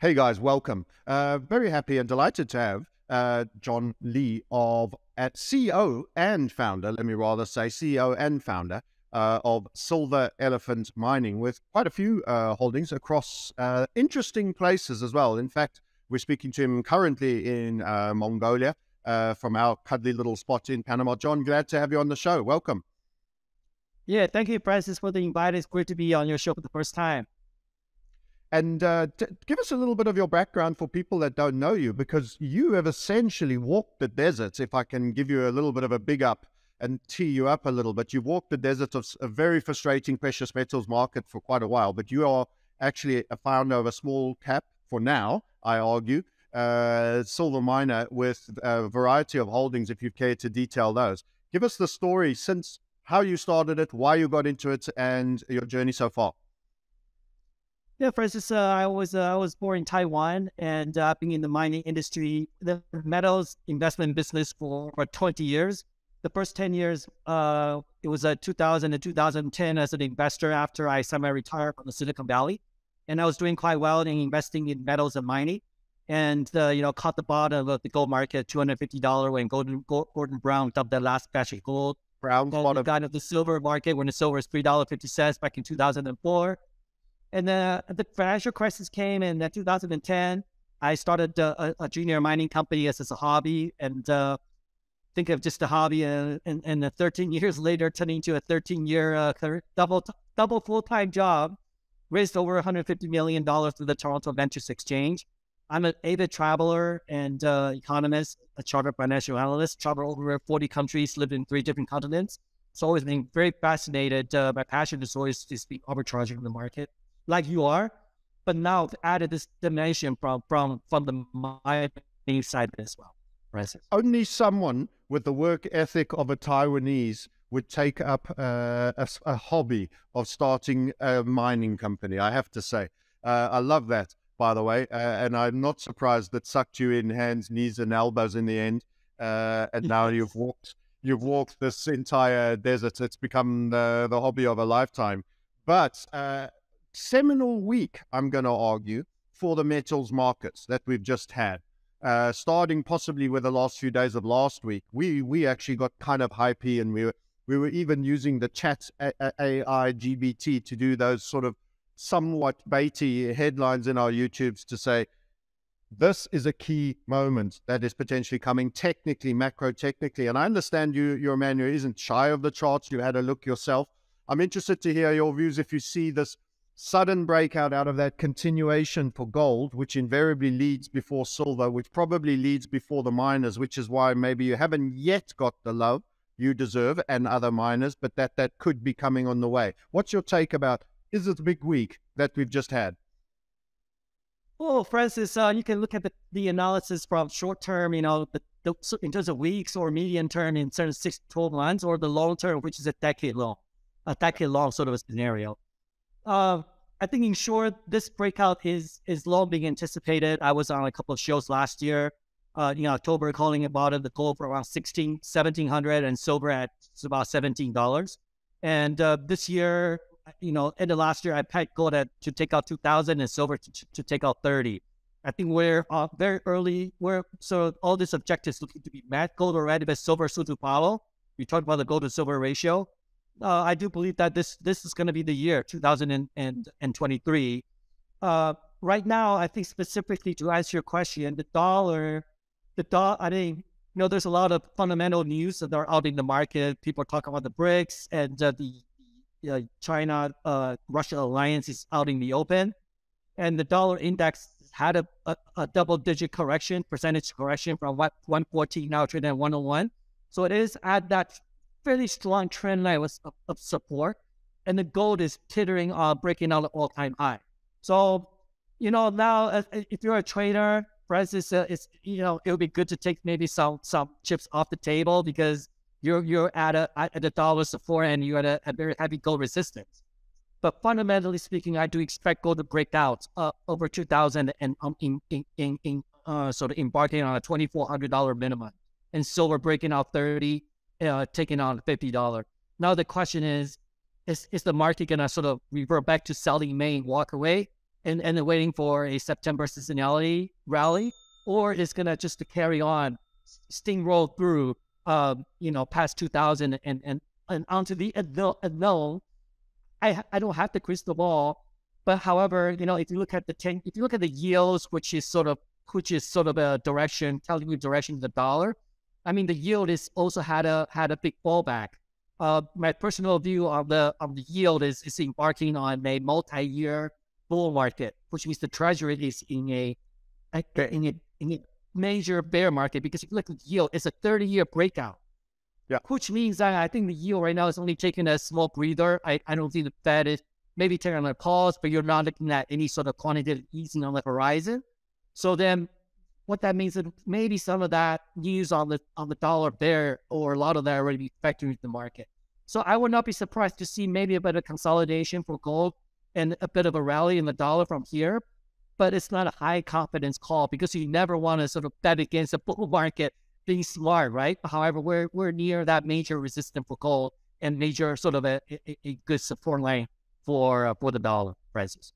Hey guys, welcome. Uh, very happy and delighted to have uh, John Lee of at CEO and founder, let me rather say CEO and founder uh, of Silver Elephant Mining, with quite a few uh, holdings across uh, interesting places as well. In fact, we're speaking to him currently in uh, Mongolia from our cuddly little spot in Panama. John, glad to have you on the show. Welcome. Yeah, thank you, Francis, for the invite. It's great to be on your show for the first time. And uh, t- give us a little bit of your background for people that don't know you, because you have essentially walked the deserts. If I can give you a little bit of a big up and tee you up a little bit, you've walked the desert of a very frustrating precious metals market for quite a while, but you are actually a founder of a small cap for now, I argue, uh, silver miner with a variety of holdings, if you care to detail those. Give us the story since how you started it, why you got into it, and your journey so far. Yeah, Francis, uh, I was uh, I was born in Taiwan and uh, been in the mining industry, the metals investment business for, for 20 years. The first 10 years, uh, it was uh, 2000 to 2010 as an investor after I semi-retired from the Silicon Valley. And I was doing quite well in investing in metals and mining. And, uh, you know, caught the bottom of the gold market, $250 when Gordon, Gordon Brown dumped that last batch of gold. Brown bottom. Kind of the silver market when the silver was $3.50 back in 2004 and then uh, the financial crisis came in uh, 2010. I started uh, a, a, junior mining company as, as a hobby and uh, think of just a hobby. And, and, and 13 years later, turning into a 13 year uh, double, double full time job, raised over $150 million through the Toronto Ventures Exchange. I'm an avid traveler and uh, economist, a chartered financial analyst, traveled over 40 countries, lived in three different continents. So always been very fascinated. Uh, my passion is always just be arbitraging the market like you are, but now added this dimension from from from the mining side as well. Right. Only someone with the work ethic of a Taiwanese would take up uh, a, a, hobby of starting a mining company. I have to say, uh, I love that. By the way, uh, and I'm not surprised that sucked you in hands, knees, and elbows in the end. Uh, and now you've walked you've walked this entire desert. It's become the, the hobby of a lifetime. But uh, seminal week, I'm going to argue, for the metals markets that we've just had. Uh, starting possibly with the last few days of last week, we we actually got kind of hypey, and we were we were even using the chat AI GPT to do those sort of somewhat baity headlines in our YouTubes to say this is a key moment that is potentially coming technically, macro technically. And I understand you, you're a man isn't shy of the charts. You had a look yourself. I'm interested to hear your views if you see this sudden breakout out of that continuation for gold, which invariably leads before silver, which probably leads before the miners, which is why maybe you haven't yet got the love you deserve and other miners, but that that could be coming on the way. What's your take about is it a big week that we've just had? Well, Francis, uh, you can look at the, the analysis from short term, you know, the, the, in terms of weeks or medium term in certain six, 12 months, or the long term, which is a decade long, a decade long sort of a scenario. Uh, I think in short, this breakout is is long being anticipated. I was on a couple of shows last year, uh, in October, calling about it the gold for around 16, 1700 and silver at about $17. And uh, this year, you know, in the last year, I pegged gold at, to take out 2000 and silver to, to take out 30. I think we're uh, very early. We're so all these objectives looking to be met. Gold already, but silver soon to follow. We talked about the gold to silver ratio uh, I do believe that this this is going to be the year 2023. Uh, right now, I think specifically to answer your question, the dollar, the dollar. I think you know there's a lot of fundamental news that are out in the market. People are talking about the BRICS and uh, the uh, China uh, Russia alliance is out in the open, and the dollar index had a, a, a double digit correction, percentage correction from what 114 now trading at 101. So it is at that fairly strong trend line of, of support, and the gold is teetering on uh, breaking out an all-time high. So, you know, now if you're a trader, Francis, uh, it's you know it would be good to take maybe some some chips off the table because you're you're at a at a dollar support and you're at a, a very heavy gold resistance. But fundamentally speaking, I do expect gold to break out uh, over 2,000 and um, in, in, in, in uh, sort of embarking on a $2,400 minimum, and silver breaking out 30, uh, taking on $50. Now the question is, is, is the market going to sort of revert back to selling main walk away? and, and waiting for a September seasonality rally, or it's going to just carry on, steamroll through, um, you know, past 2000 and, and, and onto the unknown. I, I don't have the crystal ball, but however, you know, if you look at the 10, if you look at the yields, which is sort of, which is sort of a direction, telling you direction of the dollar, I mean, the yield is also had a, had a big fallback. Uh, my personal view of the, of the yield is, is embarking on a multi-year bull market, which means the treasury is in a, in a, in a major bear market because if you look at the yield, it's a 30 year breakout. Yeah. Which means that I think the yield right now is only taking a small breather. I, I don't think the Fed is maybe taking a pause, but you're not looking at any sort of quantitative easing on the horizon. So then what that means is maybe some of that news on the on the dollar bear or a lot of that already be factoring into the market. So I would not be surprised to see maybe a bit of consolidation for gold and a bit of a rally in the dollar from here. But it's not a high confidence call because you never want to sort of bet against the bull market being smart, right? However, we're we're near that major resistance for gold and major sort of a, a, a good support line for uh, for the dollar prices.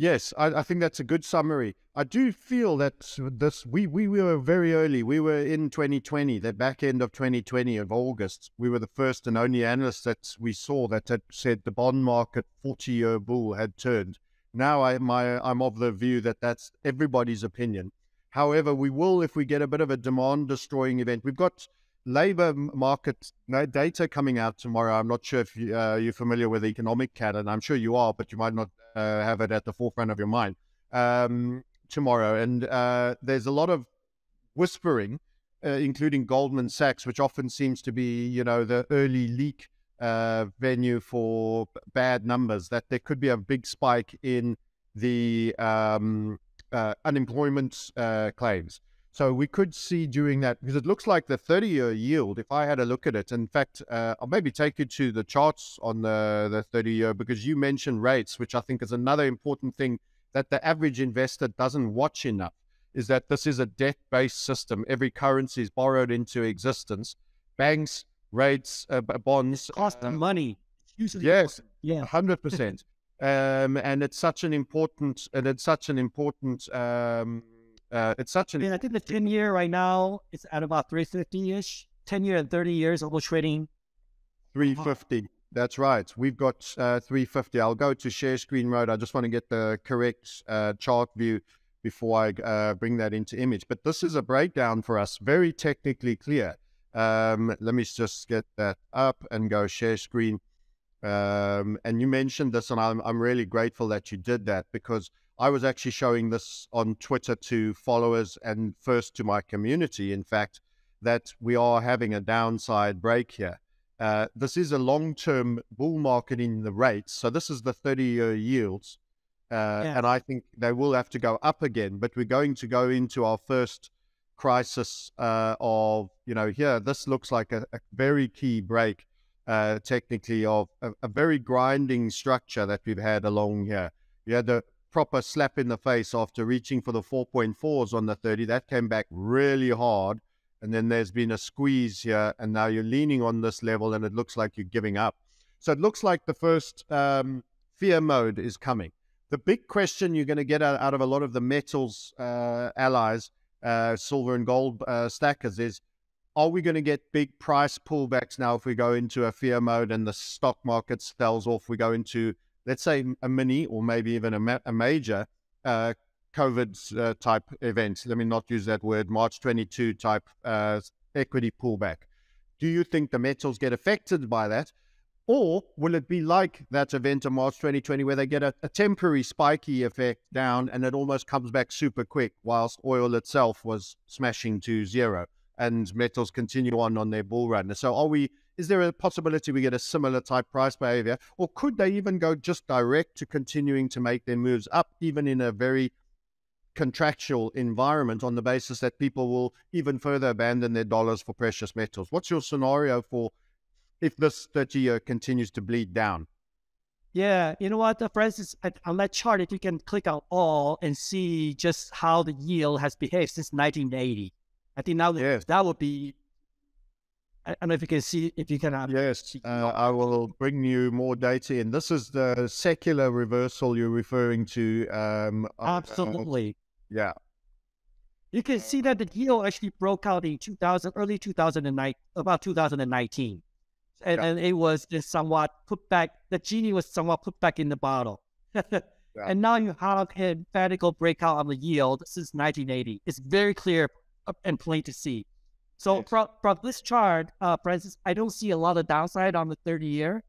Yes, I, I, think that's a good summary. I do feel that this we, we were very early. We were in 2020, the back end of 2020 of August. We were the first and only analysts that we saw that had said the bond market 40 year bull had turned. Now I, my, I'm of the view that that's everybody's opinion. However, we will, if we get a bit of a demand destroying event, we've got labor market data coming out tomorrow. I'm not sure if you, uh, you're familiar with economic cat, and I'm sure you are, but you might not uh, have it at the forefront of your mind um, tomorrow. And uh, there's a lot of whispering, uh, including Goldman Sachs, which often seems to be, you know, the early leak uh, venue for bad numbers, that there could be a big spike in the um, uh, unemployment claims. So we could see during that, because it looks like the 30 year yield, if I had a look at it, in fact, uh, I'll maybe take you to the charts on the, the 30 year, because you mentioned rates, which I think is another important thing that the average investor doesn't watch enough, is that this is a debt based system. Every currency is borrowed into existence. Banks, rates, uh, bonds. Cost uh, money. Yes, yeah, 100%. um, and it's such an important, and it's such an important, um, uh, it's such an. I, mean, I think the 10 year right now is at about 350 ish. 10 year and 30 years almost trading. 350. That's right. We've got uh, 350. I'll go to share screen mode. I just want to get the correct uh, chart view before I uh, bring that into image. But this is a breakdown for us, very technically clear. Um, let me just get that up and go share screen. Um, and you mentioned this, and I'm, I'm really grateful that you did that because I was actually showing this on Twitter to followers and first to my community, in fact, that we are having a downside break here. Uh, this is a long term bull market in the rates. So this is the 30 year yields. Uh, yeah. And I think they will have to go up again. But we're going to go into our first crisis uh, of, you know, here, this looks like a, a very key break, uh, technically, of a, a, very grinding structure that we've had along here. You had the proper slap in the face after reaching for the 4.4s on the 30. That came back really hard. And then there's been a squeeze here, and now you're leaning on this level, and it looks like you're giving up. So it looks like the first um, fear mode is coming. The big question you're going to get out, of a lot of the metals uh, allies, uh, silver and gold uh, stackers, is are we going to get big price pullbacks now if we go into a fear mode and the stock market sells off? We go into let's say a mini or maybe even a, ma- a major uh, COVID uh, type event. Let me not use that word, March 22 type uh, equity pullback. Do you think the metals get affected by that? Or will it be like that event in March 2020 where they get a, a, temporary spiky effect down and it almost comes back super quick whilst oil itself was smashing to zero and metals continue on on their bull run? So are we is there a possibility we get a similar type price behavior? Or could they even go just direct to continuing to make their moves up, even in a very contractual environment on the basis that people will even further abandon their dollars for precious metals? What's your scenario for if this 30 year continues to bleed down? Yeah, you know what, uh, for instance, on that chart, if you can click on all and see just how the yield has behaved since 1980, I think now yes. that would be I don't know if you can see if you can. Uh, yes, uh, I will bring you more data in. This is the secular reversal you're referring to. Um, Absolutely. yeah. You can see that the yield actually broke out in 2000, early 2009, about 2019. And, yeah. and it was just somewhat put back, the genie was somewhat put back in the bottle. yeah. And now you have a emphatic breakout on the yield since 1980. It's very clear and plain to see. So from, from this chart, uh, Francis, I don't see a lot of downside on the 30 year.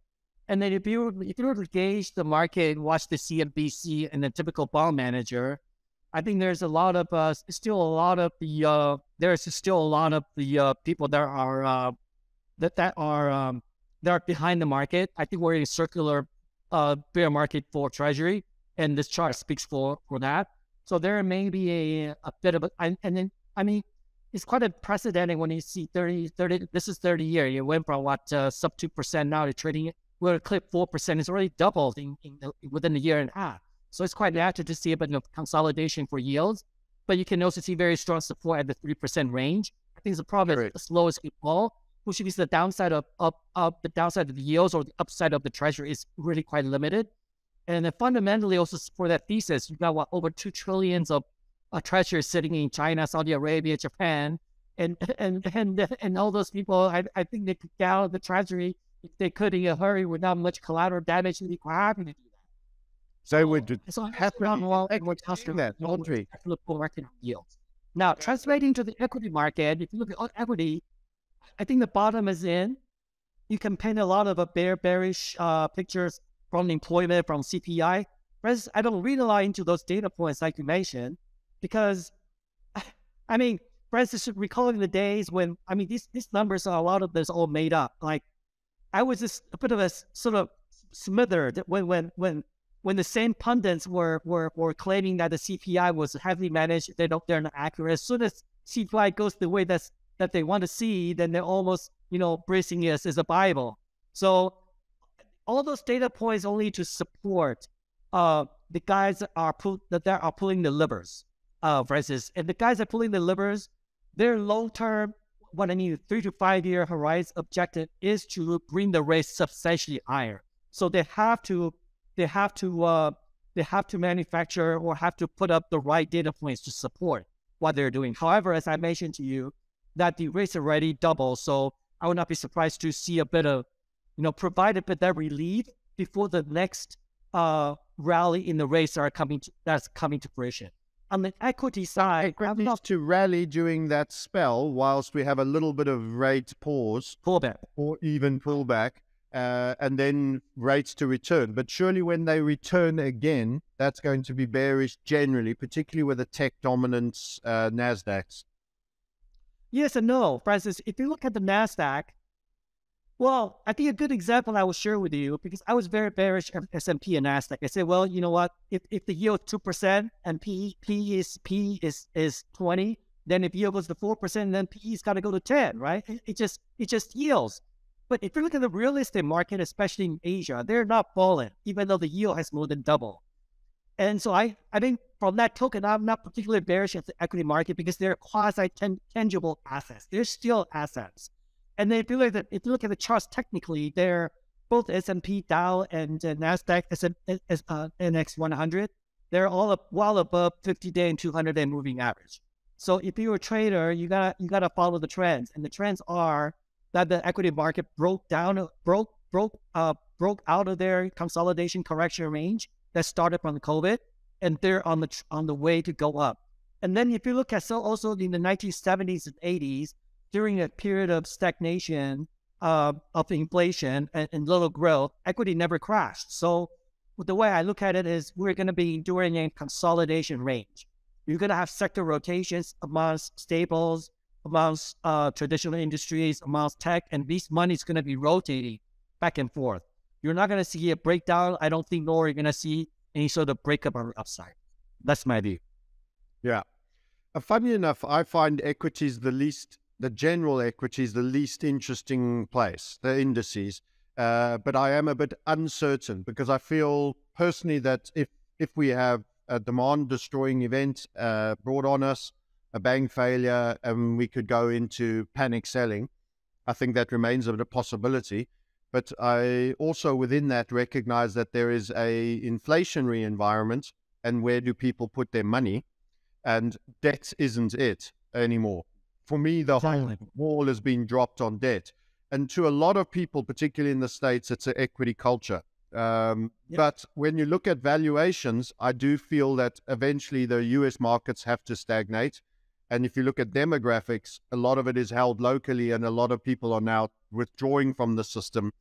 And then if you if you were to gauge the market and watch the CNBC and the typical bond manager, I think there's a lot of uh, still a lot of the uh, there's still a lot of the uh, people that are uh, that that are um, that are behind the market. I think we're in a secular uh, bear market for Treasury, and this chart speaks for for that. So there may be a, a bit of a, and then I mean it's quite unprecedented when you see 30, 30 this is 30 year. You went from what uh, sub 2% now to trading We're at clip 4%. It's already doubled in, in the, within a year and a half. So it's quite natural to see a bit of consolidation for yields. But you can also see very strong support at the 3% range. I think it's probably right. the slowest it fall, which means the downside of, of, of the downside of the yields or the upside of the treasury is really quite limited. And then fundamentally also support that thesis, you've got what over two trillions of a treasure sitting in China, Saudi Arabia, Japan, and and and and all those people. I, I think they could get out of the treasury if they could in a hurry without much collateral damage. They'd be quite happy to do that. So would so have around well, equity that laundry market yields. Now translating to the equity market, if you look at equity, I think the bottom is in. You can paint a lot of a bear bearish uh, pictures from employment, from CPI. Whereas I don't read a lot into those data points like you mentioned because I mean, for instance, recalling the days when I mean these these numbers are a lot of this all made up. Like I was just a bit of a sort of smothered when when when when the same pundits were were were claiming that the CPI was heavily managed, they don't they're not accurate. As soon as CPI goes the way that's that they want to see, then they're almost you know bracing us as a Bible. So all those data points only to support uh, the guys that are pull, that are pulling the levers uh, versus and the guys that are pulling the levers, their long term, what I mean, three to five year horizon objective is to bring the rates substantially higher. So they have to, they have to, uh, they have to manufacture or have to put up the right data points to support what they're doing. However, as I mentioned to you, that the rates already double, so I would not be surprised to see a bit of, you know, provide a bit that relief before the next uh, rally in the rates are coming to, that's coming to fruition on the equity side, needs to rally during that spell whilst we have a little bit of rate pause, pullback, or even pullback, uh, and then rates to return. But surely when they return again, that's going to be bearish generally, particularly with the tech dominance uh, Nasdaqs. Yes and no, Francis. If you look at the Nasdaq, well, I think a good example I will share with you because I was very bearish of S&P and Nasdaq. I said, well, you know what? If if the yield two percent and P P is P is is twenty, then if yield goes to four percent, then PE's got to go to ten, right? It, just it just yields. But if you look at the real estate market, especially in Asia, they're not falling, even though the yield has more than double. And so I I think from that token, I'm not particularly bearish at the equity market because they're quasi tangible assets. They're still assets. And then if you look at if you look at the charts technically, they're both S&P, Dow, and uh, Nasdaq S- uh, NX 100. They're all up, well above 50-day and 200-day moving average. So if you're a trader, you gotta you gotta follow the trends, and the trends are that the equity market broke down, broke broke uh broke out of their consolidation correction range that started from the COVID, and they're on the on the way to go up. And then if you look at so also in the 1970s and 80s, during a period of stagnation uh, of inflation and, and, little growth, equity never crashed. So the way I look at it is we're going to be during a consolidation range. You're going to have sector rotations amongst staples, amongst uh, traditional industries, amongst tech, and this money is going to be rotating back and forth. You're not going to see a breakdown, I don't think, nor are you're going to see any sort of breakup or upside. That's my view. Yeah. Uh, funny enough, I find equities the least the general equity is the least interesting place, the indices. Uh, but I am a bit uncertain because I feel personally that if if we have a demand destroying event uh, brought on us, a bank failure, and we could go into panic selling, I think that remains a possibility. But I also within that recognize that there is a inflationary environment and where do people put their money? And debt isn't it anymore. For me, the exactly. wall has been dropped on debt. And to a lot of people, particularly in the States, it's an equity culture. Um, yep. But when you look at valuations, I do feel that eventually the US markets have to stagnate. And if you look at demographics, a lot of it is held locally, and a lot of people are now withdrawing from the system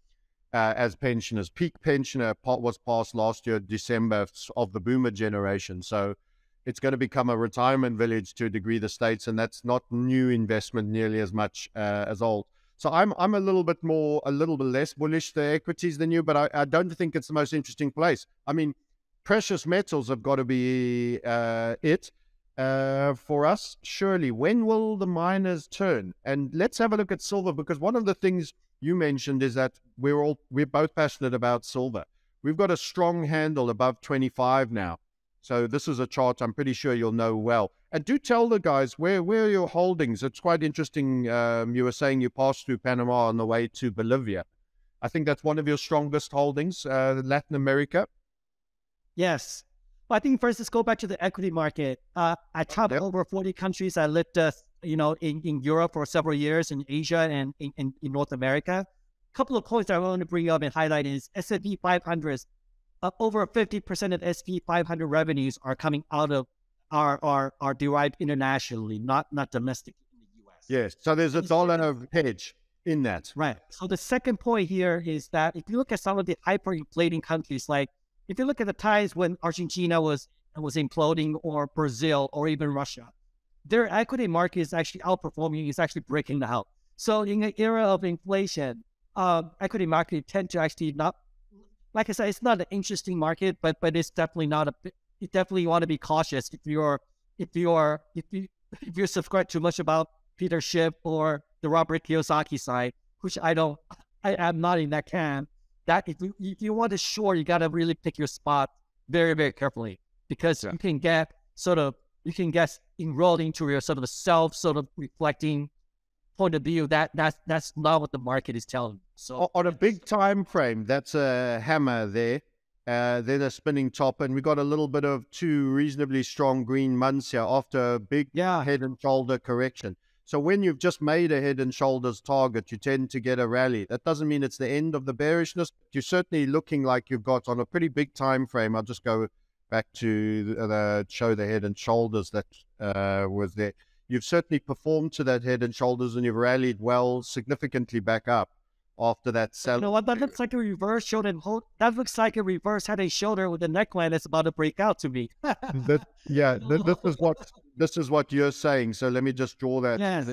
uh, as pensioners. Peak pensioner was passed last year, December, of the boomer generation. So it's going to become a retirement village to a degree, the States, and that's not new investment nearly as much uh, as old. So I'm I'm a little bit more, a little bit less bullish the equities than you, but I, I don't think it's the most interesting place. I mean, precious metals have got to be uh, it uh, for us. Surely, when will the miners turn? And let's have a look at silver because one of the things you mentioned is that we're all we're both passionate about silver. We've got a strong handle above 25 now. So this is a chart I'm pretty sure you'll know well. And do tell the guys where where are your holdings. It's quite interesting. Um, you were saying you passed through Panama on the way to Bolivia. I think that's one of your strongest holdings, uh, Latin America. Yes. Well, I think first let's go back to the equity market. Uh, I traveled yep. over 40 countries. I lived, uh, you know, in, in Europe for several years, in Asia and in, in, in North America. A couple of points I want to bring up and highlight is S&P 500 uh, over 50% of S&P 500 revenues are coming out of are are are derived internationally, not not domestically in the U.S. Yes, so there's a dollar of hedge in that. Right. So the second point here is that if you look at some of the hyperinflating countries, like if you look at the times when Argentina was was imploding, or Brazil, or even Russia, their equity market is actually outperforming, is actually breaking the out. So in an era of inflation, uh, equity market tend to actually not like I said, it's not an interesting market, but but it's definitely not a. You definitely want to be cautious if you're if you're if you if you're subscribed too much about Peter Schiff or the Robert Kiyosaki side, which I don't, I am not in that camp. That if you if you want to short, you got to really pick your spot very very carefully because yeah. you can get sort of you can get enrolled into your sort of self sort of reflecting point of view, that that's that's not what the market is telling. So on a big time frame, that's a hammer there. Uh, then a spinning top, and we got a little bit of two reasonably strong green months here after a big yeah. head and shoulder correction. So when you've just made a head and shoulders target, you tend to get a rally. That doesn't mean it's the end of the bearishness. You're certainly looking like you've got on a pretty big time frame. I'll just go back to the, the show the head and shoulders that uh, was there you've certainly performed to that head and shoulders and you've rallied well significantly back up after that sell. You know what? That looks like a reverse shoulder. Hold, that looks like a reverse head and shoulder with a neckline that's about to break out to me. that, yeah, th- this is what this is what you're saying. So let me just draw that. Yes.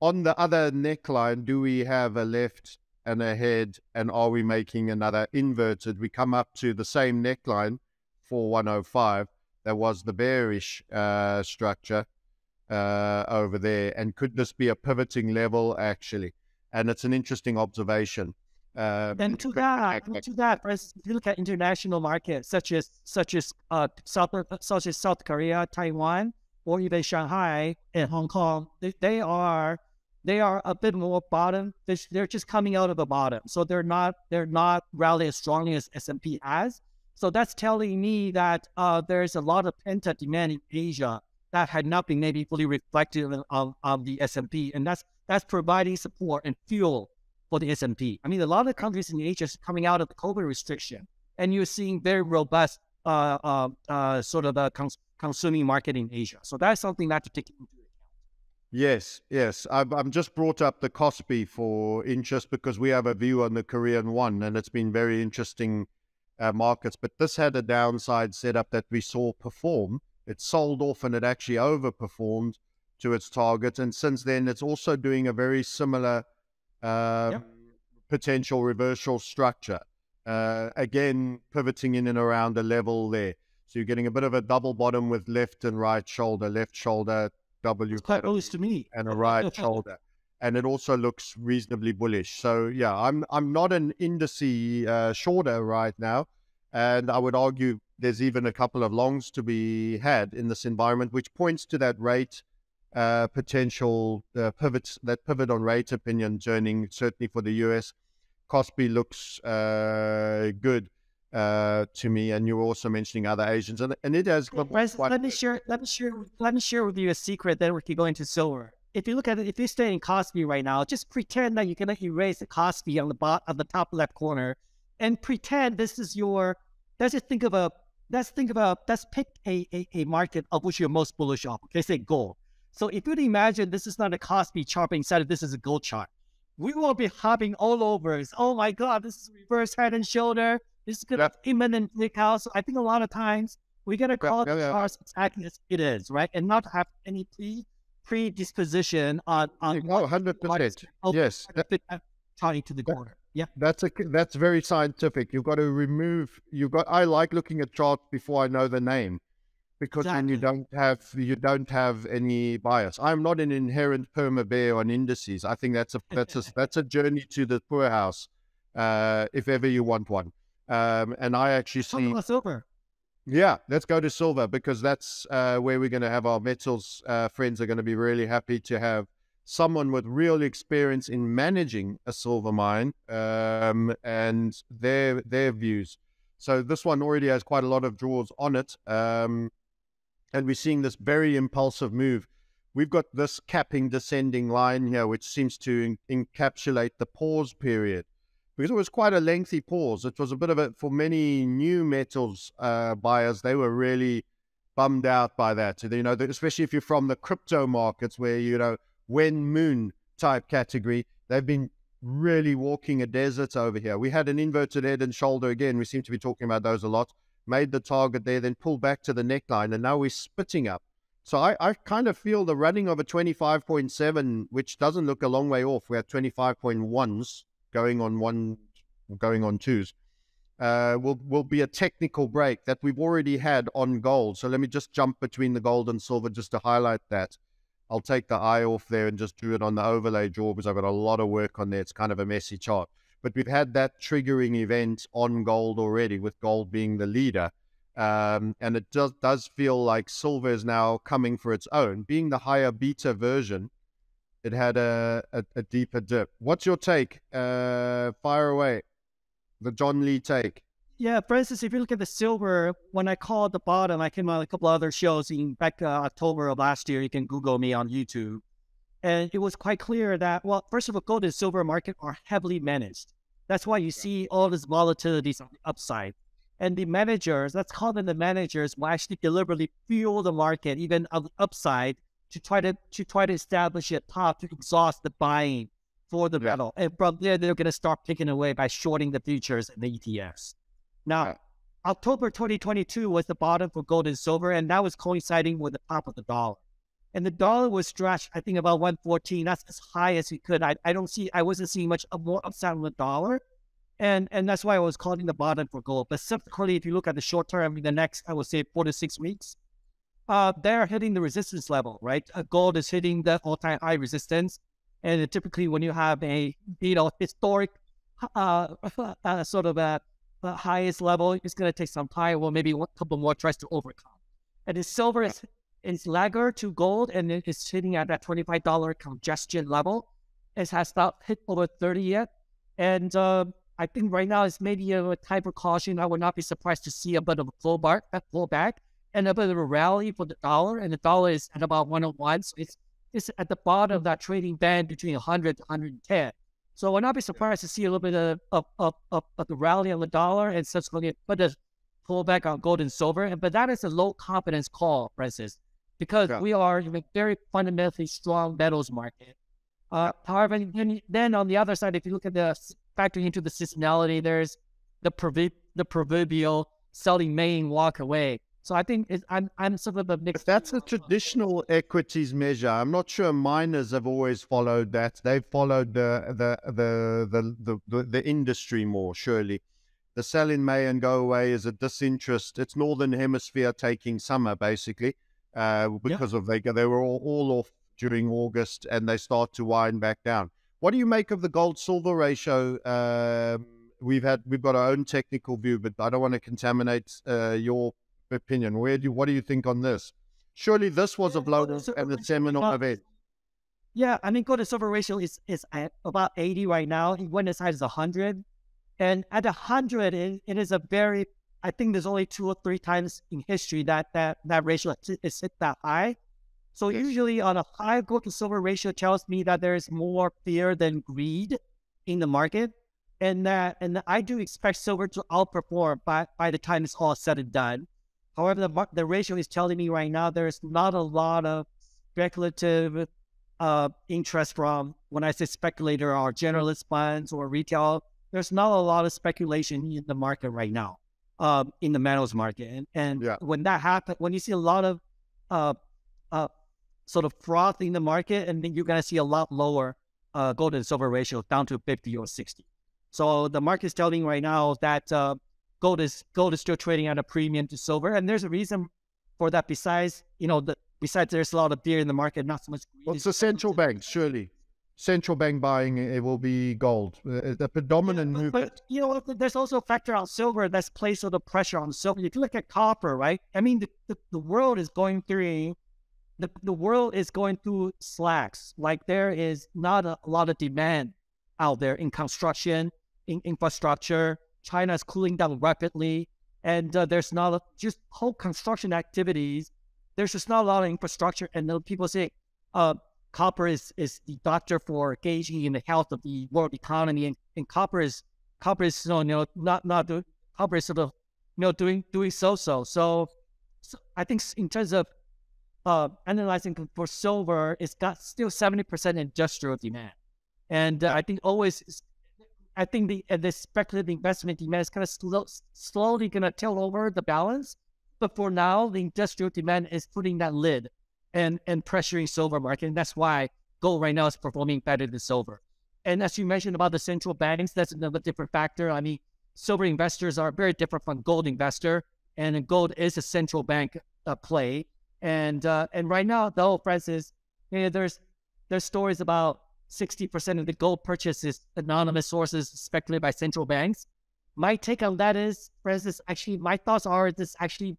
On the other neckline, do we have a left and a head, and are we making another inverted? We come up to the same neckline for 105. That was the bearish uh, structure uh, over there? And could this be a pivoting level actually? And it's an interesting observation. Uh, and to that, to that, if you look at international markets such as such as uh, South such as South Korea, Taiwan, or even Shanghai and Hong Kong, they, they are they are a bit more bottom. They're just coming out of the bottom, so they're not they're not rallying as strongly as S and P has. So that's telling me that uh, there's a lot of pent up demand in Asia that had not been maybe fully reflected on the S&P. And that's that's providing support and fuel for the S&P. I mean, a lot of countries in Asia are coming out of the COVID restriction, and you're seeing very robust uh, uh, uh, sort of a cons- consuming market in Asia. So that's something that to take into account. Yes, yes. I've, I've just brought up the Kospi for interest because we have a view on the Korean one, and it's been very interesting uh, markets. But this had a downside setup that we saw perform it sold off and it actually overperformed to its target. And since then, it's also doing a very similar uh, yep. potential reversal structure. Uh, again, pivoting in and around a level there. So you're getting a bit of a double bottom with left and right shoulder, left shoulder, W. It's quite close to me. And a right shoulder. And it also looks reasonably bullish. So yeah, I'm I'm not an indice uh, shorter right now, and I would argue there's even a couple of longs to be had in this environment, which points to that rate uh, potential uh, pivots that pivot on rate opinion journeying certainly for the US. Kospi looks uh, good uh, to me, and you were also mentioning other Asians, and, and it has. Well, let me share. Let me share. Let me share with you a secret. Then we can go into silver. If you look at it, if you stay in Kospi right now, just pretend that you can erase the Kospi on the bot on the top left corner, and pretend this is your. Let's just think of a. Let's think about. Let's pick a, a, a market of which you're most bullish on. Okay, say gold. So if you'd imagine this is not a Kospi chart, but instead this is a gold chart, we will be hopping all over. Oh my God, this is reverse head and shoulder. This is gonna be imminent breakout. So I think a lot of times we gotta call yeah, yeah, charts exactly as it is, right? And not have any pre predisposition on on oh, 100 percent. Yes. Tying to the corner. Yeah. That's a that's very scientific. You've got to remove you've got I like looking at charts before I know the name because exactly. then you don't have you don't have any bias. I'm not an inherent perma bear on indices. I think that's a that's a that's a journey to the poorhouse, uh, if ever you want one. Um, and I actually see silver. Yeah, let's go to silver because that's uh, where we're going to have our metals uh, friends are going to be really happy to have someone with real experience in managing a silver mine um, and their their views. So this one already has quite a lot of draws on it. Um, and we're seeing this very impulsive move. We've got this capping descending line here, which seems to en- encapsulate the pause period because it was quite a lengthy pause. It was a bit of a, for many new metals uh, buyers, they were really bummed out by that. So, you know, especially if you're from the crypto markets where, you know, when moon type category, they've been really walking a desert over here. We had an inverted head and shoulder again. We seem to be talking about those a lot made the target there, then pulled back to the neckline, and now we're spitting up. So I, I kind of feel the running of a 25.7, which doesn't look a long way off. We have 25.1s going on one, going on twos. Uh, will will be a technical break that we've already had on gold. So let me just jump between the gold and silver just to highlight that. I'll take the eye off there and just do it on the overlay draw because I've got a lot of work on there. It's kind of a messy chart. But we've had that triggering event on gold already, with gold being the leader. Um, and it does, does feel like silver is now coming for its own. Being the higher beta version, it had a, a, a deeper dip. What's your take? Uh, fire away. The John Lee take. Yeah, for instance, if you look at the silver, when I called the bottom, I came on a couple other shows in back uh, October of last year. You can Google me on YouTube. And it was quite clear that, well, first of all, gold and silver market are heavily managed. That's why you see all this volatilities on the upside. And the managers, let's call them the managers, will actually deliberately fuel the market, even on the upside, to try to to try to establish a top to exhaust the buying for the metal. And from there, they're going to start picking away by shorting the futures and the ETFs. Now. October 2022 was the bottom for gold and silver, and that was coinciding with the top of the dollar and the dollar was stretched, I think about 114. That's as high as we could. I, I don't see, I wasn't seeing much more upside on the dollar. And and that's why I was calling the bottom for gold. But subsequently, if you look at the short term, the next, I would say four to six weeks, uh, they're hitting the resistance level, right? Uh, gold is hitting the all-time high resistance. And typically when you have a, you know, historic uh, uh sort of a, a highest level, it's going to take some time or maybe a couple more tries to overcome. And the silver is it's laggard to gold and it is sitting at that $25 congestion level. It has not hit over 30 yet. And uh, I think right now it's maybe a type of caution. I would not be surprised to see a bit of a pullback, a pullback and a bit of a rally for the dollar. And the dollar is at about 101. So it's, it's at the bottom of that trading band between 100 to 110. So I would not be surprised to see a little bit of, of, of, of, of the rally on the dollar and subsequently put a pullback on gold and silver. But that is a low confidence call, Francis because yeah. we are in a very fundamentally strong metals market. Uh, however, then, then on the other side, if you look at the factoring into the seasonality, there's the provi- the proverbial selling main walk away. So I think I'm I'm sort of a mixed. That's a traditional equities measure. I'm not sure miners have always followed that. They've followed the the the the the, the, the industry more surely. The sell in May and go away is a disinterest. It's northern hemisphere taking summer basically uh, because of they they were all, all off during August and they start to wind back down. What do you make of the gold silver ratio? Um, we've had we've got our own technical view, but I don't want to contaminate uh, your opinion. Where do what do you think on this? Surely this was a blow at the seminal event. Yeah, I mean, gold to silver ratio is is at about 80 right now. It went as high as 100. And at 100, it, it is a very, I think there's only two or three times in history that that, that ratio is hit that high. So yes. usually on a high gold to silver ratio tells me that there is more fear than greed in the market. And that, and I do expect silver to outperform by, by the time it's all said and done. However, the, the ratio is telling me right now there's not a lot of speculative uh, interest from when I say speculator or generalist funds or retail. There's not a lot of speculation in the market right now, um, in the metals market. And, and yeah. when that happens, when you see a lot of uh, uh, sort of froth in the market, and then you're going to see a lot lower uh, gold and silver ratio down to 50 or 60. So the market is telling right now that uh, gold is gold is still trading at a premium to silver, and there's a reason for that. Besides, you know, the, besides there's a lot of beer in the market, not so much. What's the central bank? Surely, central bank buying it will be gold. Uh, the predominant yeah, but, but, you know, there's also a factor on silver that's placed a lot of pressure on silver. If you look at copper, right? I mean, the, the, the world is going through the, the world is going through slacks. Like there is not a, a lot of demand out there in construction, in infrastructure. China is cooling down rapidly, and uh, there's not a, just whole construction activities. There's just not a lot of infrastructure, and people say uh, copper is is the doctor for gauging in the health of the world economy, and, and copper is copper is you know not not doing copper is sort of you know doing doing so so. So I think in terms of uh, analyzing for silver, it's got still seventy percent industrial demand, and uh, I think always I think the uh, the speculative investment demand is kind of slow, slowly going to tilt over the balance. But for now, the industrial demand is putting that lid and and pressuring silver market. And that's why gold right now is performing better than silver. And as you mentioned about the central banks, that's another different factor. I mean, silver investors are very different from gold investor, and gold is a central bank uh, play. And uh, and right now, though, Francis, you know, there's there's stories about 60% of the gold purchases anonymous sources speculated by central banks. My take on that is, Francis, actually, my thoughts are this actually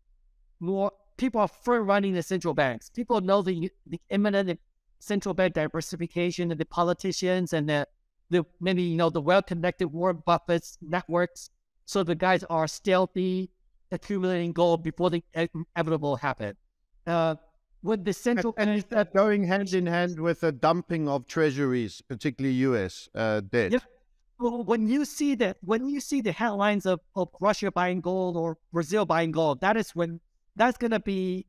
more people are front running the central banks. People know the the imminent central bank diversification and the politicians and the the maybe you know the well connected Warren Buffett's networks. So the guys are stealthy, accumulating gold before the inevitable happen. Uh, with the central and, and is that going hand in hand with a dumping of treasuries, particularly U.S. Uh, debt? Yeah. Well, when you see that, when you see the headlines of, of Russia buying gold or Brazil buying gold, that is when that's gonna be.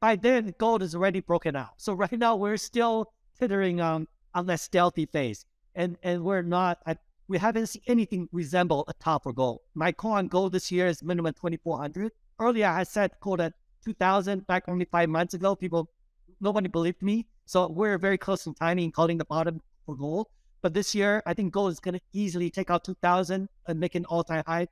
By then, gold is already broken out. So right now, we're still teetering on on that stealthy phase, and and we're not. At, we haven't seen anything resemble a top for gold. My call on gold this year is minimum twenty four hundred. Earlier, I said gold at 2000 back only five months ago, people, nobody believed me. So we're very close in timing calling the bottom for gold. But this year, I think gold is going to easily take out 2000 and make an all time high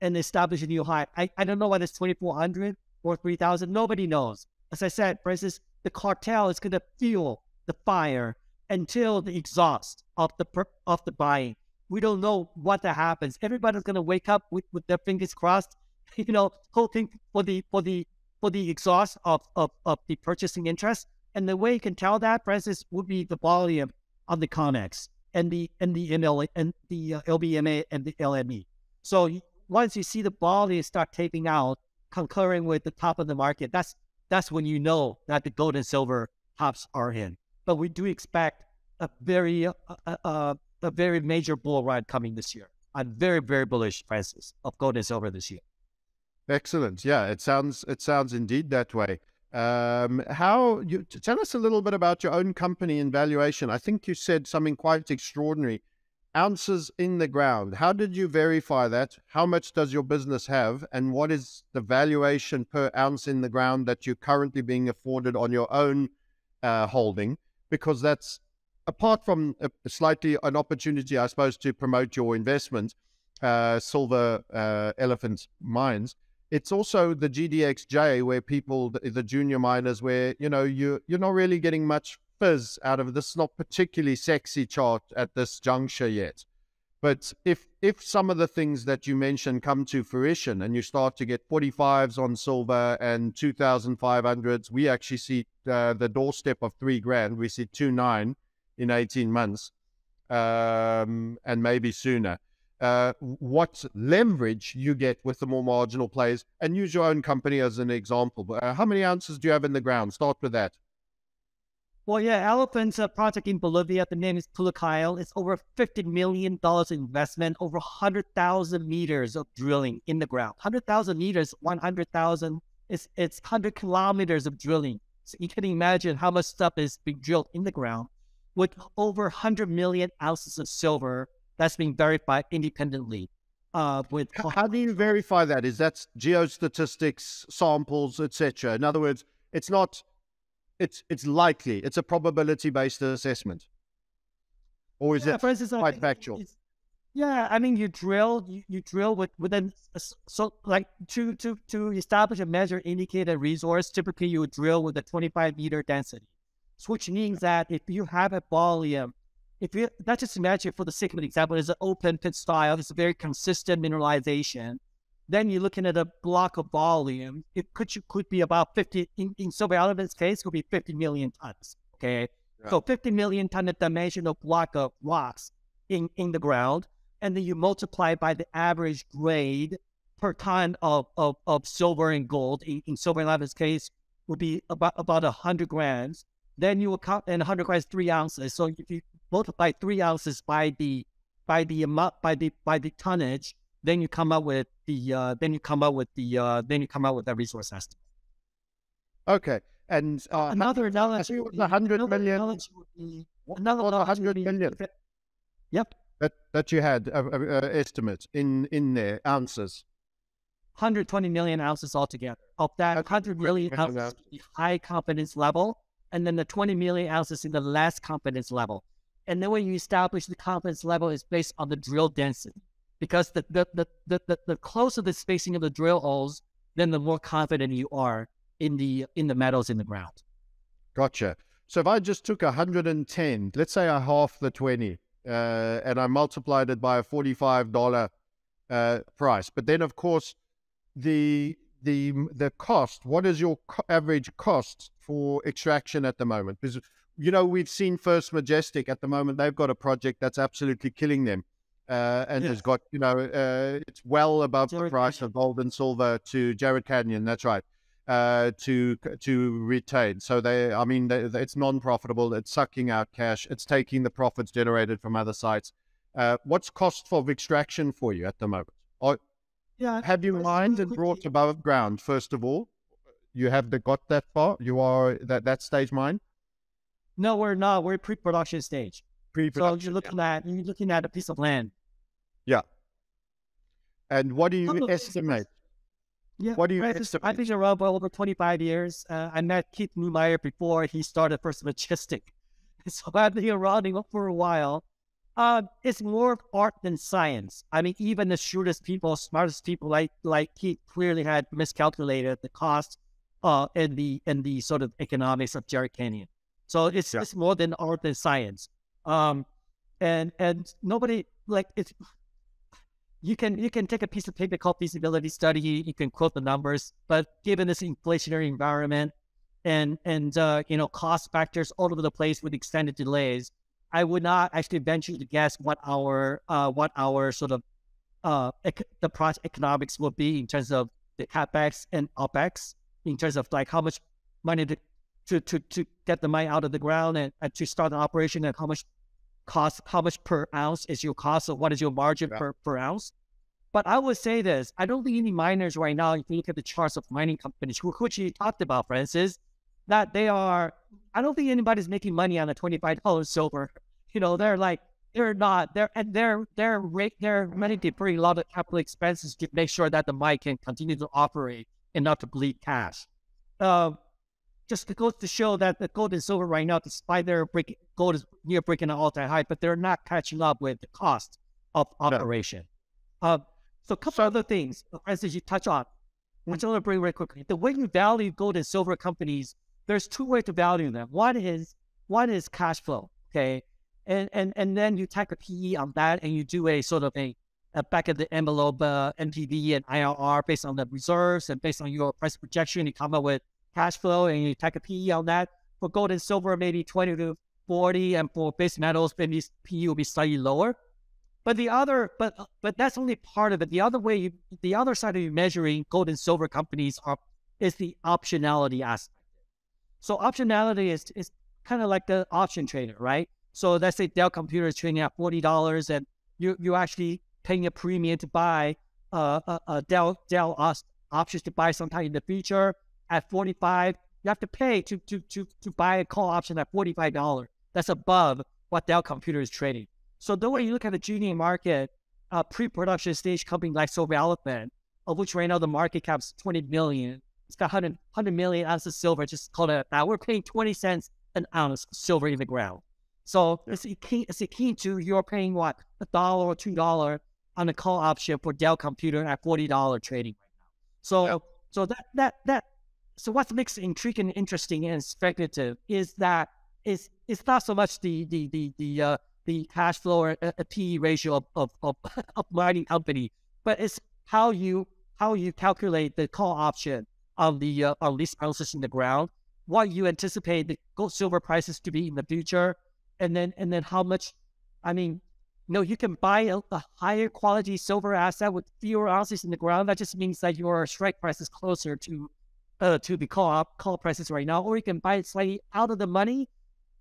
and establish a new high. I, I don't know whether it's 2400 or 3000. Nobody knows. As I said, for instance, the cartel is going to fuel the fire until the exhaust of the of the buying. We don't know what that happens. Everybody's going to wake up with, with their fingers crossed, you know, hoping for the for the for the exhaust of, of, of the purchasing interest. And the way you can tell that, Francis, would be the volume of the COMEX and the and the ML and the uh, LBMA and the LME. So once you see the volume start taping out, concurring with the top of the market, that's that's when you know that the gold and silver tops are in. But we do expect a very uh, uh, uh a very major bull run coming this year. I'm very very bullish, Francis, of gold and silver this year. Excellent. Yeah, it sounds it sounds indeed that way. Um, how you tell us a little bit about your own company and valuation? I think you said something quite extraordinary. Ounces in the ground. How did you verify that? How much does your business have, and what is the valuation per ounce in the ground that you're currently being afforded on your own uh, holding? Because that's apart from a, slightly an opportunity, I suppose, to promote your investment, uh, Silver uh, Elephant Mines it's also the GDXJ where people, the, junior miners, where you know you you're not really getting much fizz out of this. Not particularly sexy chart at this juncture yet. But if if some of the things that you mentioned come to fruition and you start to get 45s on silver and 2,500s, we actually see uh, the doorstep of three grand. We see two nine in 18 months um, and maybe sooner. Uh, what leverage you get with the more marginal players and use your own company as an example. Uh, how many ounces do you have in the ground? Start with that. Well, yeah, Elephant's a project in Bolivia. The name is Pulacayo. It's over $50 million investment, over 100,000 meters of drilling in the ground. 100,000 meters, 100,000, it's, it's 100 kilometers of drilling. So you can imagine how much stuff is being drilled in the ground with over 100 million ounces of silver that's being verified independently. Uh, with how do you verify that? Is that geostatistics, samples, etc.? In other words, it's not it's it's likely. It's a probability based assessment, or is yeah, it for instance, quite I, factual? Yeah, I mean, you drill, you, you drill with within so like to to to establish a measure indicated resource. Typically, you would drill with a 25 meter density, which means that if you have a volume, if you let's just imagine for the sake of an example, it's an open pit style, it's a very consistent mineralization then you're looking at a block of volume. It could could be about 50, in, in Silver Elephant's case, could be 50 million tons. Okay. Yeah. So 50 million ton of dimensional block of rocks in, in the ground. And then you multiply by the average grade per ton of, of, of silver and gold. In, in Silver Elephant's case, would be about, about 100 grams. Then you will count, and 100 grams, three ounces. So if you multiply three ounces by the by the amount by the by the tonnage, then you come up with the uh, then you come up with the uh, then you come up with that resource estimate. Okay, and uh, another analogy, a hundred million. Another hundred million. Yep. That that you had uh, uh, uh estimates in in there ounces. 120 million ounces altogether. Of that, 100 million ounces the high confidence level, and then the 20 million ounces in the less confidence level. And then when you establish the confidence level is based on the drill density because the, the, the, the, the, closer the spacing of the drill holes, then the more confident you are in the in the metals in the ground. Gotcha. So if I just took 110, let's say I half the 20, uh, and I multiplied it by a $45 uh, price, but then of course the the the cost. What is your co- average cost for extraction at the moment? Because you know we've seen First Majestic at the moment; they've got a project that's absolutely killing them uh, and yeah. has got you know uh, it's well above Jerritt the price Canyon. of gold and silver to Jerritt Canyon. That's right. Uh, to to retain. So they, I mean, they, it's non-profitable. It's sucking out cash. It's taking the profits generated from other sites. Uh, what's cost of extraction for you at the moment? Or, yeah, have you mined and brought above ground first of all? You have the, got that far? You are that that stage mine? No, we're not. We're pre-production stage. Pre-production. So you're looking yeah. at you're looking at a piece of land yeah. And what do you estimate? Yeah, what do you right, estimate? I've been around for over 25 years. Uh, I met Keith Neumeyer before he started First Majestic. So I've been around him for a while. Uh, it's more of art than science. I mean, even the shrewdest people, smartest people like like Keith clearly had miscalculated the cost uh, and the and the sort of economics of Jerritt Canyon. So it's yeah. it's more than art than science. Um, and and nobody like it's you can you can take a piece of paper called feasibility study. You can quote the numbers, but given this inflationary environment and and uh, you know cost factors all over the place with extended delays, I would not actually venture to guess what our uh, what our sort of uh, ec- the project economics will be in terms of the capex and opex, in terms of like how much money to to to, to get the mine out of the ground and, and to start an operation and how much cost, how much per ounce is your cost, or what is your margin yeah. per, per ounce. But I would say this, I don't think any miners right now, if you look at the charts of mining companies, which you talked about, Francis, that they are, I don't think anybody's making money on a $25 silver. You know, they're like, they're not, they're, and they're, they're, rate, they're ready to bring a lot of capital expenses to make sure that the mine can continue to operate and not to bleed cash. Uh, just goes to show that the gold and silver right now, despite their break, gold is near breaking an all-time high, but they're not catching up with the cost of operation. No. Uh, so a couple so, other things, as you touch on, I just want to bring very quickly. The way you value gold and silver companies, there's two ways to value them. One is one is cash flow, okay, and and and then you take a PE on that, and you do a sort of a, a back of the envelope uh, NPV and IRR based on the reserves and based on your price projection. You come up with cash flow, and you take a PE on that. For gold and silver, maybe twenty to forty, and for base metals, maybe PE will be slightly lower. But the other, but but that's only part of it. The other way, you, the other side of you measuring gold and silver companies are is the optionality aspect. So optionality is is kind of like the option trader, right? So let's say Dell Computer is trading at forty dollars, and you you actually paying a premium to buy uh, a, a Dell Dell options to buy sometime in the future at forty five. You have to pay to to to to buy a call option at forty five dollars. That's above what Dell Computer is trading. So the way you look at the junior market, uh, pre-production stage company like Silver Elephant, of which right now the market cap is 20 million. It's got 100, 100 million ounces of silver, just call it that. We're paying 20 cents an ounce silver in the ground. So it's akin, it's akin to you're paying what, a dollar or two dollar on a call option for Dell computer at $40 trading right now. So, yep. so that, that, that, so what makes it intriguing, interesting, and speculative is that it's, it's not so much the, the, the, the, uh, the cash flow or a, a PE ratio of, of, of, of mining company, but it's how you how you calculate the call option on the uh, on these ounces in the ground, what you anticipate the gold silver prices to be in the future, and then and then how much. I mean, you know, you can buy a, a higher quality silver asset with fewer ounces in the ground. That just means that your strike price is closer to uh, to the call call prices right now, or you can buy it slightly out of the money,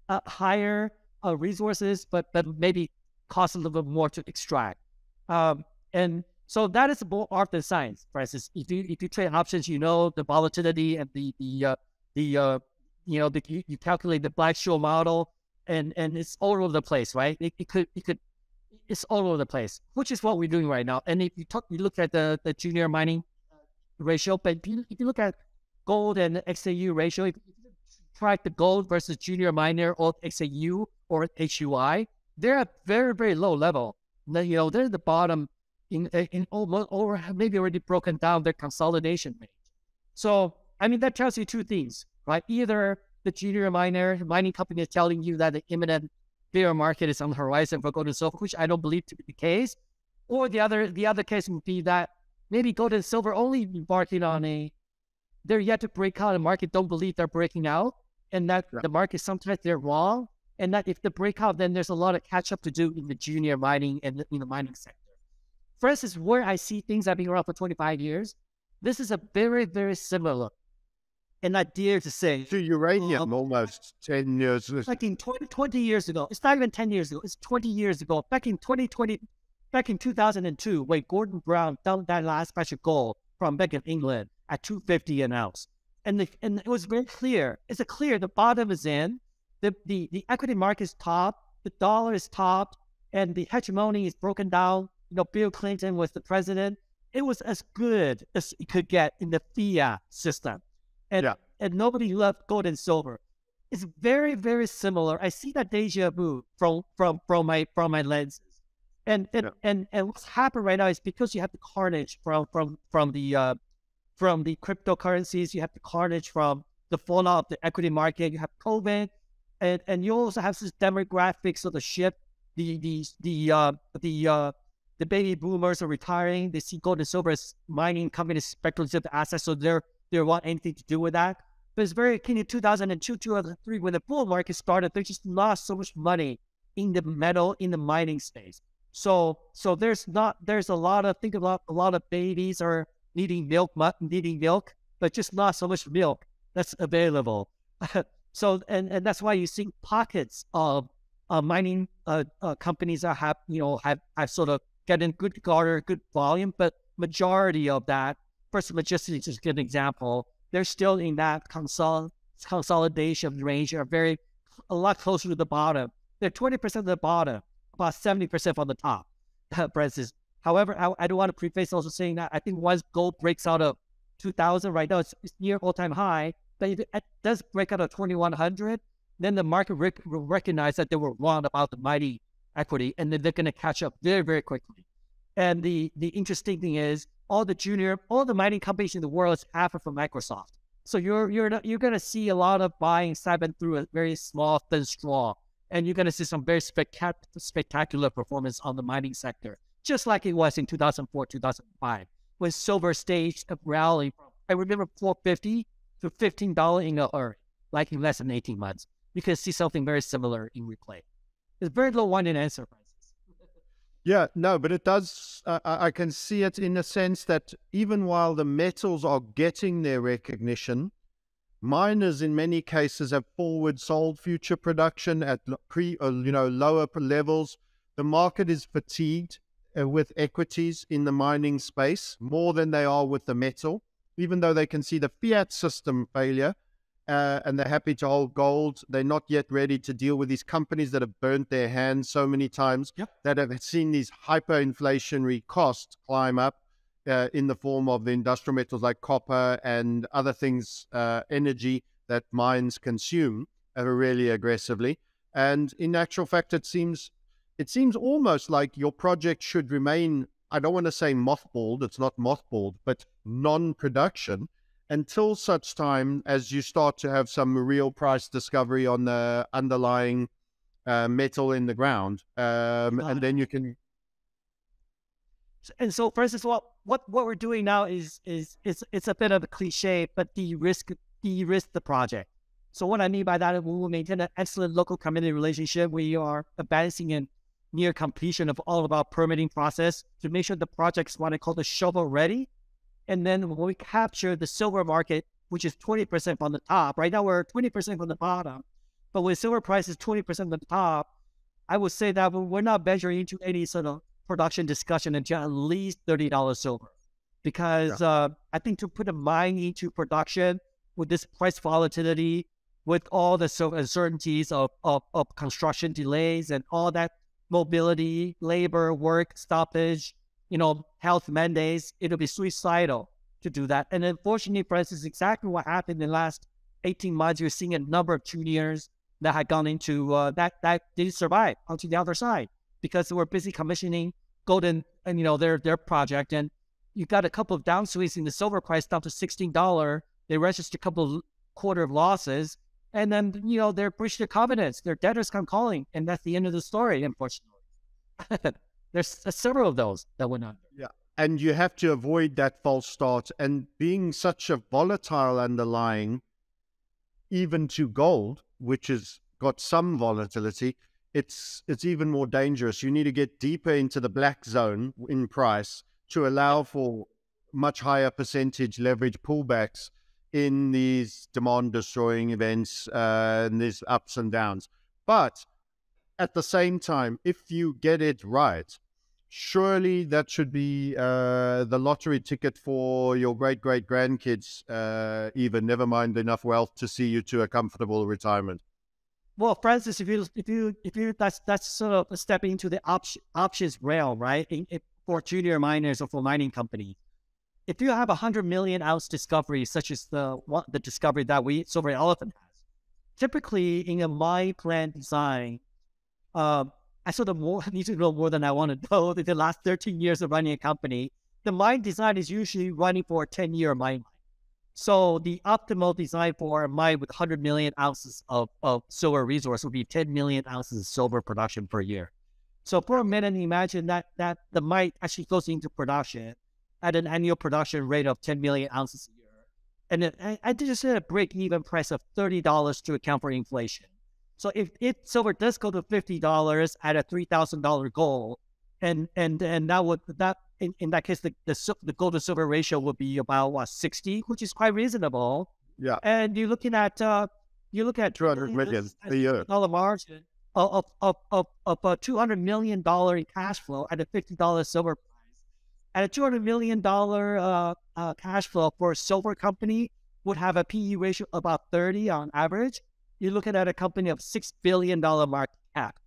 uh, higher uh, resources, but but maybe cost a little bit more to extract. Um, and so that is more art than science. Instance, if you if you trade options, you know the volatility and the the uh, the uh, you know the, you, you calculate the Black-Scholes model, and and it's all over the place, right? It, it could it could it's all over the place, which is what we're doing right now. And if you talk, you look at the the junior mining ratio, but if you, if you look at gold and XAU ratio, if you track the gold versus junior miner or XAU, or HUI, they're at very, very low level. You know, they're at the bottom in in almost or maybe already broken down their consolidation range. So I mean that tells you two things, right? Either the junior miner mining company is telling you that the imminent bear market is on the horizon for gold and silver, which I don't believe to be the case. Or the other the other case would be that maybe gold and silver only embarking on a they're yet to break out. The market don't believe they're breaking out, and that the market sometimes they're wrong, and that if the breakout, then there's a lot of catch up to do in the junior mining and in the mining sector. For instance, where I see things have been around for 25 years, this is a very, very similar. And I dare to say. To uranium, um, almost 10 years. Like in 20, 20 years ago, it's not even 10 years ago, it's 20 years ago. Back in 2020, back in 2002, when Gordon Brown dumped that last batch of gold from back in England at 250 an ounce. And, the, and it was very clear. It's a clear the bottom is in the, the, the equity market is top, the dollar is top, and the hegemony is broken down. You know, Bill Clinton was the president. It was as good as it could get in the fiat system. And, yeah. and nobody loved gold and silver. It's very, very similar. I see that deja vu from from from my from my lenses. And and, yeah. and and what's happened right now is because you have the carnage from from from the uh, from the cryptocurrencies, you have the carnage from the fallout of the equity market, you have COVID, and and you also have this demographics of the shift. The the the uh, the uh, the baby boomers are retiring. They see gold and silver as mining companies speculative assets, so they're they want anything to do with that. But it's very akin to 2002, 2003, when the bull market started. They just lost so much money in the metal in the mining space. So so there's not there's a lot of think about a lot of babies are needing milk, needing milk, but just not so much milk that's available. So and, and that's why you see pockets of uh, mining uh, uh, companies that have you know have, have sort of getting good garter, good volume, but majority of that, First Majestic is a good example. They're still in that consol- consolidation range, are very a lot closer to the bottom. They're twenty percent of the bottom, about seventy percent on the top. Prices. However, I, I don't want to preface also saying that I think once gold breaks out of 2000 right now, it's, it's near all time high. But if it does break out of 2100, then the market will recognize that they were wrong about the mighty equity, and then they're going to catch up very, very quickly. And the the interesting thing is, all the junior, all the mining companies in the world is after from Microsoft. So you're you're you're going to see a lot of buying happen through a very small thin straw. and you're going to see some very spectac- spectacular performance on the mining sector, just like it was in 2004, 2005, when silver staged a rally from, I remember 450 to $15 in a hurry, like in less than 18 months. You can see something very similar in replay. It's very low-winded answer, Francis. Yeah, no, but it does. Uh, I can see it in a sense that even while the metals are getting their recognition, miners in many cases have forward sold future production at pre, uh, you know, lower levels. The market is fatigued uh, with equities in the mining space more than they are with the metal, even though they can see the fiat system failure uh, and they're happy to hold gold. They're not yet ready to deal with these companies that have burnt their hands so many times yep. that have seen these hyperinflationary costs climb up uh, in the form of the industrial metals like copper and other things, uh, energy that mines consume uh, really aggressively. And in actual fact, it seems it seems almost like your project should remain. I don't want to say mothballed. It's not mothballed, but non-production until such time as you start to have some real price discovery on the underlying uh, metal in the ground, um, and then you can. And so, for instance, what what what we're doing now is is it's it's a bit of a cliche, but de-risk de-risk the project. So what I mean by that is we will maintain an excellent local community relationship. We are advancing in near completion of all of our permitting process to make sure the project is what I call the shovel ready and then when we capture the silver market, which is 20% from the top, right now we're 20% from the bottom, but when silver price is 20% from the top, I would say that we're not venturing into any sort of production discussion until at least $30 silver. Because yeah. uh, I think to put a mine into production with this price volatility, with all the uncertainties of, of, of construction delays and all that mobility, labor, work stoppage, you know, health mandates, it'll be suicidal to do that. And unfortunately for us, is exactly what happened in the last 18 months. You're seeing a number of juniors that had gone into uh, that that didn't survive onto the other side because they were busy commissioning golden and you know their their project and you got a couple of downswings in the silver price down to sixteen dollar. They registered a couple of quarter of losses, and then you know they're breached their covenants. Their debtors come calling, and that's the end of the story. Unfortunately. There's uh, several of those that went on. Yeah. And you have to avoid that false start. And being such a volatile underlying, even to gold, which has got some volatility, it's it's even more dangerous. You need to get deeper into the black zone in price to allow for much higher percentage leverage pullbacks in these demand destroying events uh, and these ups and downs. But at the same time, if you get it right, surely that should be uh, the lottery ticket for your great great grandkids, uh, even never mind enough wealth to see you to a comfortable retirement. Well, Francis, if you if you if you that's that's sort of stepping into the op- options realm, right? In, for junior miners or for mining companies, if you have a hundred million ounce discovery, such as the the discovery that we Silver Elephant has, typically in a mine plan design, um, I sort of more need to know more than I want to know. In the last 13 years of running a company, the mine design is usually running for a 10 year mine. So the optimal design for a mine with 100 million ounces of, of silver resource would be 10 million ounces of silver production per year. So for a minute, imagine that that the mine actually goes into production at an annual production rate of 10 million ounces a year. And it, I, I just said a break even price of $30 to account for inflation. So if, if silver does go to fifty dollars at a three thousand dollar goal, and and and that would that in, in that case the, the the gold to silver ratio would be about what sixty, which is quite reasonable. Yeah. And you're looking at uh you look at two hundred million a year dollar margin of of of of a two hundred million dollar in cash flow at a fifty dollar silver At a two hundred million dollar uh, uh, cash flow for a silver company would have a PE ratio about thirty on average you're looking at a company of six billion dollar market cap.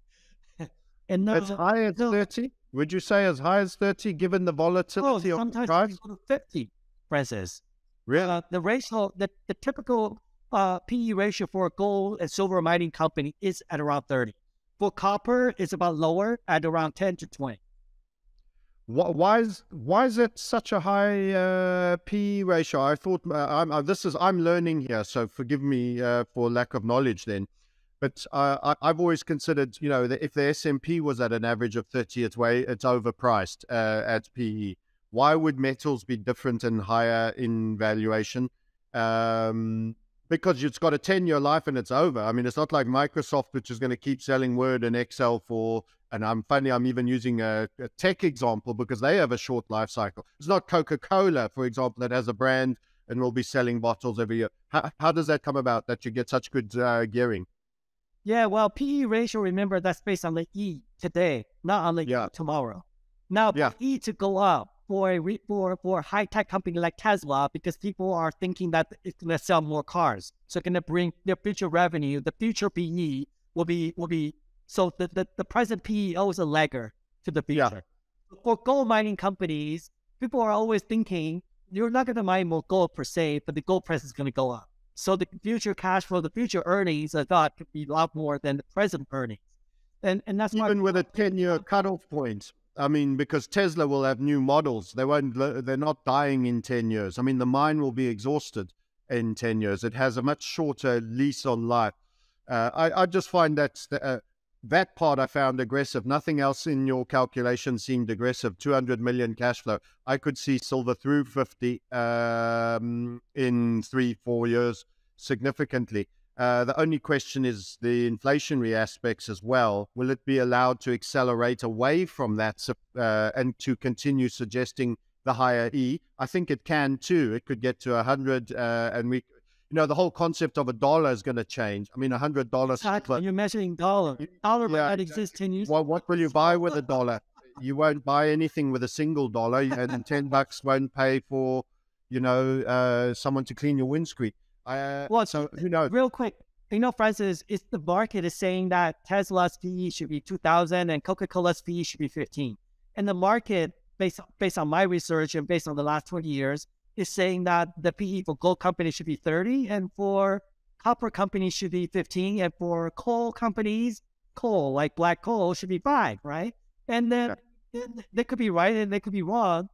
and no, as high as no, thirty? Would you say as high as thirty, given the volatility oh, of the price? Go to fifty, Francis. Really? Uh, the ratio, the, the typical uh, PE ratio for a gold and silver mining company is at around thirty. For copper, it's about lower at around ten to twenty. Why is why is it such a high uh, P ratio? I thought uh, I'm, uh, this is I'm learning here, so forgive me uh, for lack of knowledge. Then, But uh, I, have always considered, you know, that if the S&P was at an average of 30, it's way it's overpriced uh, at PE. Why would metals be different and higher in valuation? Um, because it's got a 10 year life and it's over. I mean, it's not like Microsoft, which is going to keep selling Word and Excel for, and I'm funny, I'm even using a, a tech example because they have a short life cycle. It's not Coca Cola, for example, that has a brand and will be selling bottles every year. How, how does that come about that you get such good uh, gearing? Yeah, well, PE ratio, remember, that's based on the E today, not on the yeah. E tomorrow. Now, yeah. E to go up for a for for a high tech company like Tesla because people are thinking that it's gonna sell more cars, so it's gonna bring their future revenue. The future PE will be will be so the the, the present PEO is a lagger to the future. Yeah. For gold mining companies, people are always thinking you're not gonna mine more gold per se, but the gold price is gonna go up. So the future cash flow, the future earnings, I thought could be a lot more than the present earnings. And and that's even with a ten year cutoff point. I mean, because Tesla will have new models. They won't. They're not dying in ten years. I mean, the mine will be exhausted in ten years. It has a much shorter lease on life. Uh, I, I just find that uh, that part I found aggressive. Nothing else in your calculation seemed aggressive. Two hundred million cash flow. I could see silver through fifty um, in three, four years significantly. Uh, the only question is the inflationary aspects as well. Will it be allowed to accelerate away from that uh, and to continue suggesting the higher E? I think it can too. It could get to 100 uh, and we, you know, the whole concept of a dollar is going to change. I mean, a hundred dollars. Exactly. You're measuring dollar. Dollar yeah, that exists 10 years. Well, what will you buy with a dollar? You won't buy anything with a single dollar, and 10 bucks won't pay for, you know, uh, someone to clean your windscreen. Uh, well, so who knows? Real quick, you know, Francis, it's the market is saying that Tesla's PE should be 2,000 and Coca-Cola's PE should be 15. And the market, based based on my research and based on the last 20 years, is saying that the PE for gold companies should be 30 and for copper companies should be 15 and for coal companies, coal like black coal should be five, right? And then yeah. they could be right and they could be wrong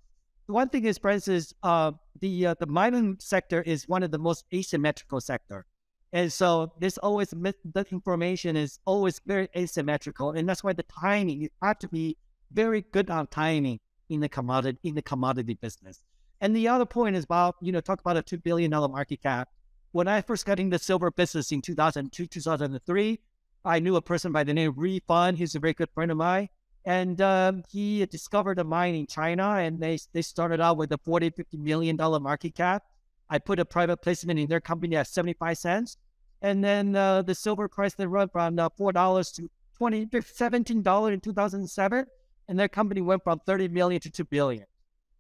The one thing is, for instance, uh, the uh, the mining sector is one of the most asymmetrical sector, and so this always the information is always very asymmetrical, and that's why the timing you have to be very good on timing in the commodity in the commodity business. And the other point is about you know talk about a two billion dollar market cap. When I first got into silver business in 2002 2003, I knew a person by the name of Ri. He's a very good friend of mine and um, he discovered a mine in China, and they they started out with a 40, 50 million dollar market cap. I put a private placement in their company at 75 cents, and then uh, the silver price then run from uh, four dollars to 20, 17 dollars in 2007, and their company went from 30 million to 2 billion.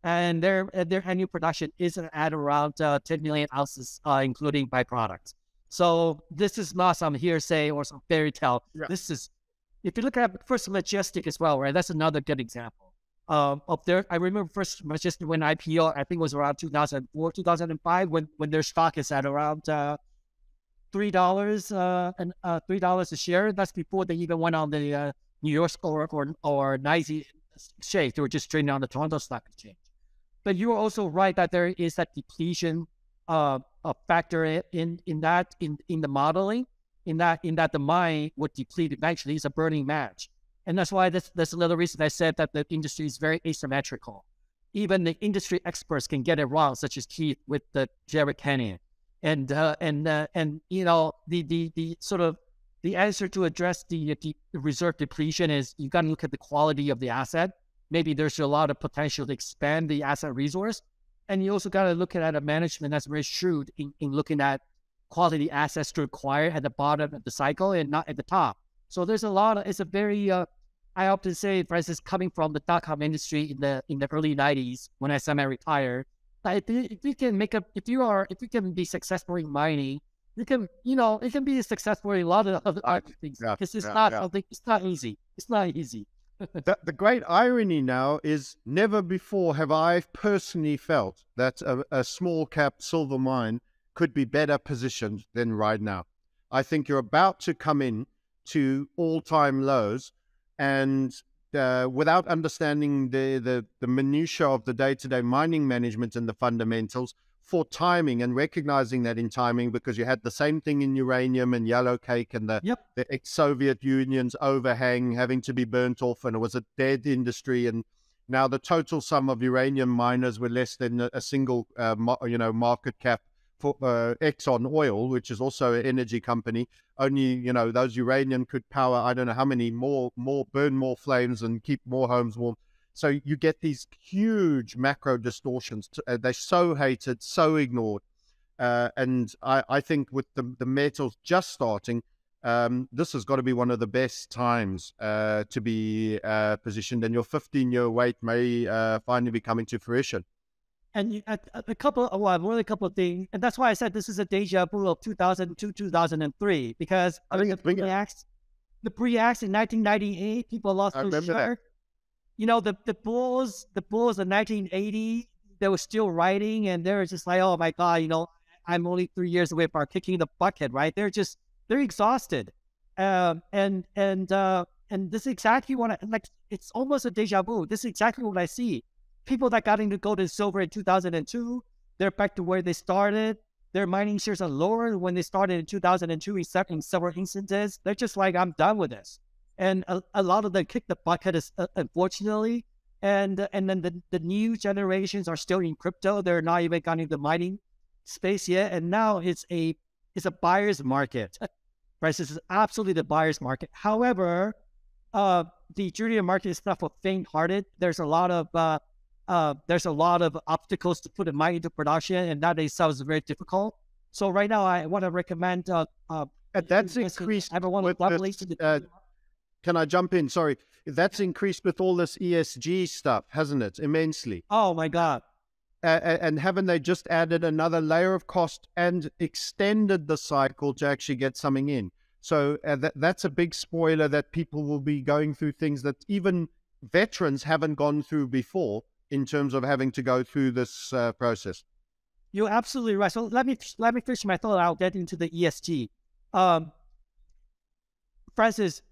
And their their annual production is at around uh, 10 million ounces, uh, including byproducts. So this is not some hearsay or some fairy tale. Yeah. This is if you look at First Majestic as well, right? That's another good example. Um, of their, I remember First Majestic when IPO, I think it was around 2004, 2005, when when their stock is at around uh, three dollars uh, and uh, three dollars a share. That's before they even went on the uh, New York or or or NYSE exchange. They were just trading on the Toronto Stock Exchange. But you are also right that there is that depletion uh, a factor in in that in in the modeling in that in that the mine would deplete eventually. It's a burning match. And that's why that's, that's another reason I said that the industry is very asymmetrical. Even the industry experts can get it wrong, such as Keith with the Jerritt Canyon. And uh, and uh, and you know the, the the sort of the answer to address the, the reserve depletion is you got to look at the quality of the asset. Maybe there's a lot of potential to expand the asset resource, and you also got to look at a management that's very shrewd in, in looking at quality assets to acquire at the bottom of the cycle and not at the top. So there's a lot of, it's a very, uh, I often say, for instance, coming from the dot com industry in the in the early 90s when I semi-retired, if, if you can make a, if you are, if you can be successful in mining, you can, you know, it can be successful in a lot of other things. Yeah, because it's yeah, not, yeah. it's not easy. It's not easy. The, the, great irony now is never before have I personally felt that a, a small cap silver mine could be better positioned than right now. I think you're about to come in to all time lows and uh, without understanding the, the, the minutiae of the day to day mining management and the fundamentals, for timing and recognizing that in timing because you had the same thing in uranium and yellow cake and the, yep. the ex-Soviet Union's overhang having to be burnt off and it was a dead industry and now the total sum of uranium miners were less than a, a single uh, you know market cap for uh, Exxon Oil, which is also an energy company. Only you know those uranium could power I don't know how many more more burn more flames and keep more homes warm. So you get these huge macro distortions. Uh, they're so hated, so ignored. Uh, and I, I, think with the, the metals just starting, um, this has got to be one of the best times uh, to be uh, positioned, and your 15 year wait may uh, finally be coming to fruition. And you, a, a couple, well, more than a couple of things, and that's why I said this is a deja vu of 2002, 2003, because I mean, the Bre-X, the Bre-X in 1998, people lost their shirt. That you know, the, the Bulls, the Bulls in 1980, they were still writing and they're just like, oh my God, you know, I'm only three years away from kicking the bucket, right? They're just, they're exhausted. Um, and, and, uh, and this is exactly what I, like, it's almost a deja vu. This is exactly what I see. People that got into gold and silver in 2002, they're back to where they started. Their mining shares are lower when they started in 2002 in several instances. They're just like, I'm done with this and a, a lot of them kick the bucket, is, uh, unfortunately. And uh, and then the, the new generations are still in crypto. They're not even got into the mining space yet. And now it's a it's a buyer's market. Right, this is absolutely the buyer's market. However, uh, the junior market is not for faint-hearted. There's a lot of uh, uh, there's a lot of obstacles to put a mine into production, and that itself is very difficult. So right now, I want to recommend. Uh, uh, that's increased. Everyone with, with, uh, can I jump in? Sorry. That's increased with all this ESG stuff, hasn't it? Immensely. Oh, my God. Uh, and haven't they just added another layer of cost and extended the cycle to actually get something in? So uh, that, that's a big spoiler that people will be going through things that even veterans haven't gone through before in terms of having to go through this uh, process. You're absolutely right. So let me let me finish my thought. I'll get into the ESG. Um, Francis,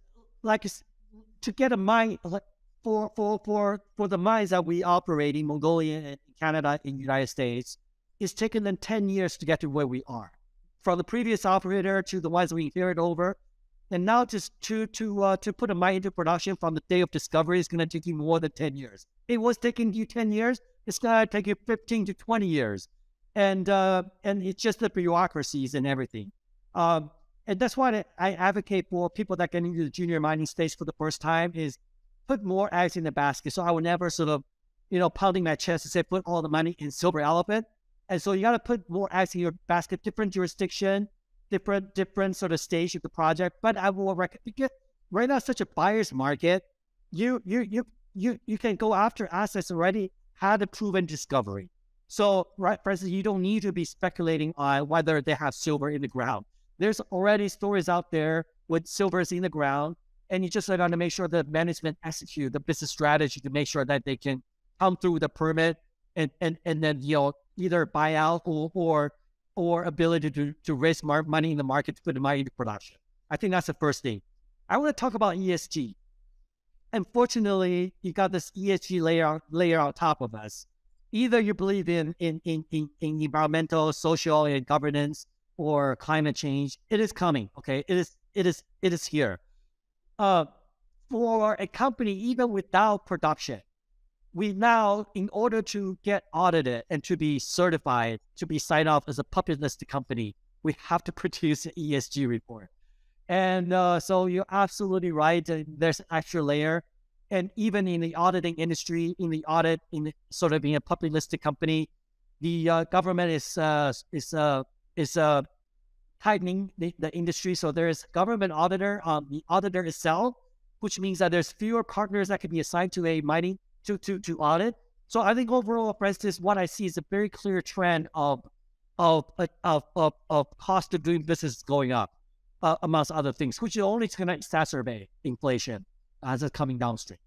like to get a mine for for for for the mines that we operate in Mongolia and Canada in United States, it's taken them ten years to get to where we are. From the previous operator to the ones we inherit over, and now just to to uh, to put a mine into production from the day of discovery is going to take you more than ten years. It was taking you ten years. It's going to take you fifteen to twenty years, and uh, and it's just the bureaucracies and everything. Um, and that's why I advocate for people that get into the junior mining stage for the first time is put more eggs in the basket. So I would never sort of, you know, pounding my chest and say put all the money in Silver Elephant. And so you got to put more eggs in your basket, different jurisdiction, different different sort of stage of the project. But I will recommend because right now such a buyer's market, you you you you you can go after assets already had a proven discovery. So right, for instance, you don't need to be speculating on whether they have silver in the ground there's already stories out there with silvers in the ground, and you just got to make sure that management execute the business strategy to make sure that they can come through the permit and and and then you know either buy out or or or ability to to raise money in the market to put the money into production. I think that's the first thing. I want to talk about ESG. Unfortunately, you got this ESG layer layer on top of us. Either you believe in in in in, in environmental, social, and governance, or climate change, it is coming. Okay, it is it is it is here. Uh, for a company, even without production, we now, in order to get audited and to be certified to be signed off as a public listed company, we have to produce an ESG report. And uh, so you're absolutely right. There's an extra layer. And even in the auditing industry, in the audit, in sort of being a public listed company, the uh, government is uh, is uh, is uh, tightening the, the industry. So there's government auditor, um, the auditor itself, which means that there's fewer partners that can be assigned to a mining to to to audit. So I think overall, for instance, what I see is a very clear trend of of of of, of cost of doing business going up, uh, amongst other things, which is only going to exacerbate inflation as it's coming downstream.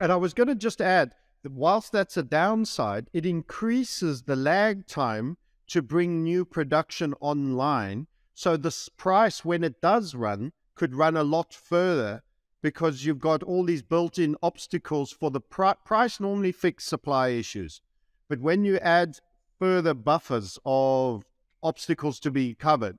And I was going to just add that whilst that's a downside, it increases the lag time to bring new production online. So this price, when it does run, could run a lot further because you've got all these built-in obstacles for the pri- price normally fix supply issues. But when you add further buffers of obstacles to be covered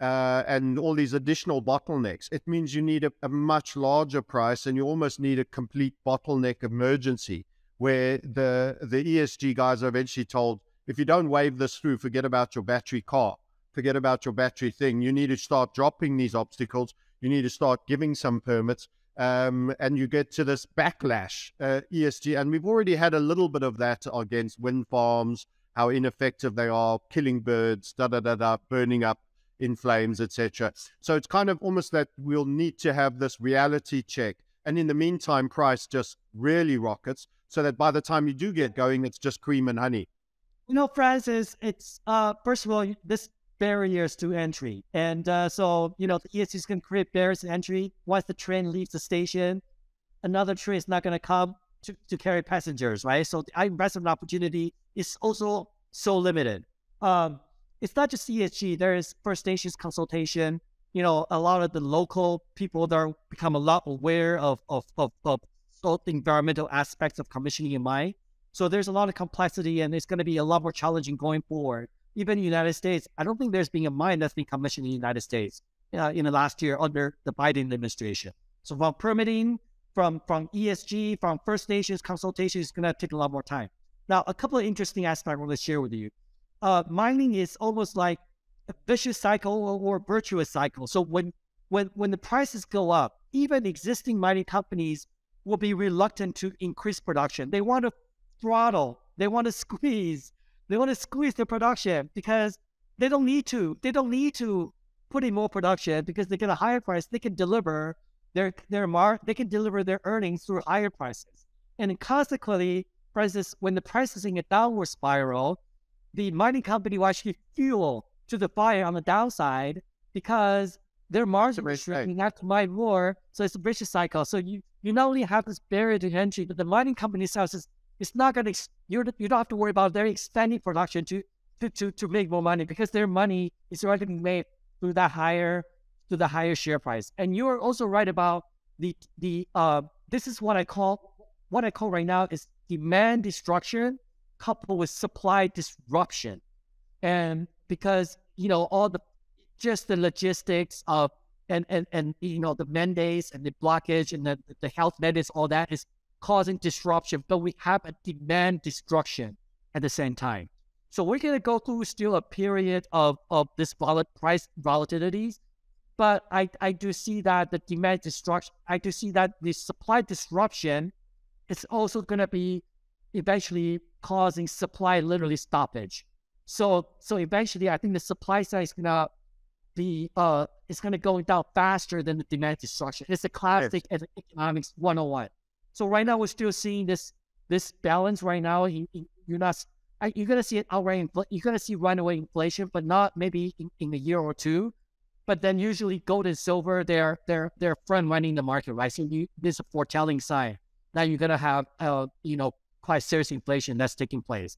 uh, and all these additional bottlenecks, it means you need a, a, much larger price and you almost need a complete bottleneck emergency where the, the ESG guys are eventually told, if you don't wave this through, forget about your battery car, forget about your battery thing. You need to start dropping these obstacles. You need to start giving some permits. Um, and you get to this backlash, uh, ESG. And we've already had a little bit of that against wind farms, how ineffective they are, killing birds, da da da da, burning up in flames, etc. So it's kind of almost that we'll need to have this reality check. And in the meantime, price just really rockets so that by the time you do get going, it's just cream and honey. You know, Francis, it's uh, first of all, this barriers to entry. And uh, so, you know, the ESGs can create barriers to entry. Once the train leaves the station, another train is not going to come to, to carry passengers, right? So the investment opportunity is also so limited. Um, it's not just ESG. There is First Nations consultation. You know, a lot of the local people that become a lot aware of of of, of environmental aspects of commissioning in mind. So there's a lot of complexity, and it's going to be a lot more challenging going forward. Even in the United States, I don't think there's been a mine that's been commissioned in the United States uh, in the last year under the Biden administration. So from permitting, from from ESG, from First Nations consultation, is going to take a lot more time. Now, a couple of interesting aspects I want to share with you uh, mining is almost like a vicious cycle or, or virtuous cycle. So when when when the prices go up, even existing mining companies will be reluctant to increase production. They want to throttle, they want to squeeze, they want to squeeze the production because they don't need to. They don't need to put in more production because they get a higher price. They can deliver their their mark. They can deliver their earnings through higher prices. And consequently, prices when the price is in a downward spiral, the mining company will actually fuel to the fire on the downside because their margin is shrinking, have to mine more. So it's a vicious cycle. So you, you not only have this barrier to entry, but the mining company itself is it's not going to, you don't have to worry about their expanding production to, to, to, to make more money because their money is already made through that higher, through the higher share price. And you're also right about the, the, uh, this is what I call, what I call right now is demand destruction coupled with supply disruption. And because, you know, all the just the logistics of and and and you know the mandates and the blockage and the, the health mandates, all that is causing disruption, but we have a demand destruction at the same time. So we're gonna go through still a period of of this vol- price volatilities, but I I do see that the demand destruction, I do see that the supply disruption is also gonna be eventually causing supply literally stoppage. So so eventually, I think the supply side is gonna be uh it's gonna go down faster than the demand destruction. It's a classic yes. economics 101. So right now we're still seeing this this balance right now. You're not you're gonna see it outright. You're gonna see runaway inflation, but not maybe in, in a year or two. But then usually gold and silver, they're they're they're front running the market, right? So you, this is a foretelling sign. that you're gonna have uh you know quite serious inflation that's taking place.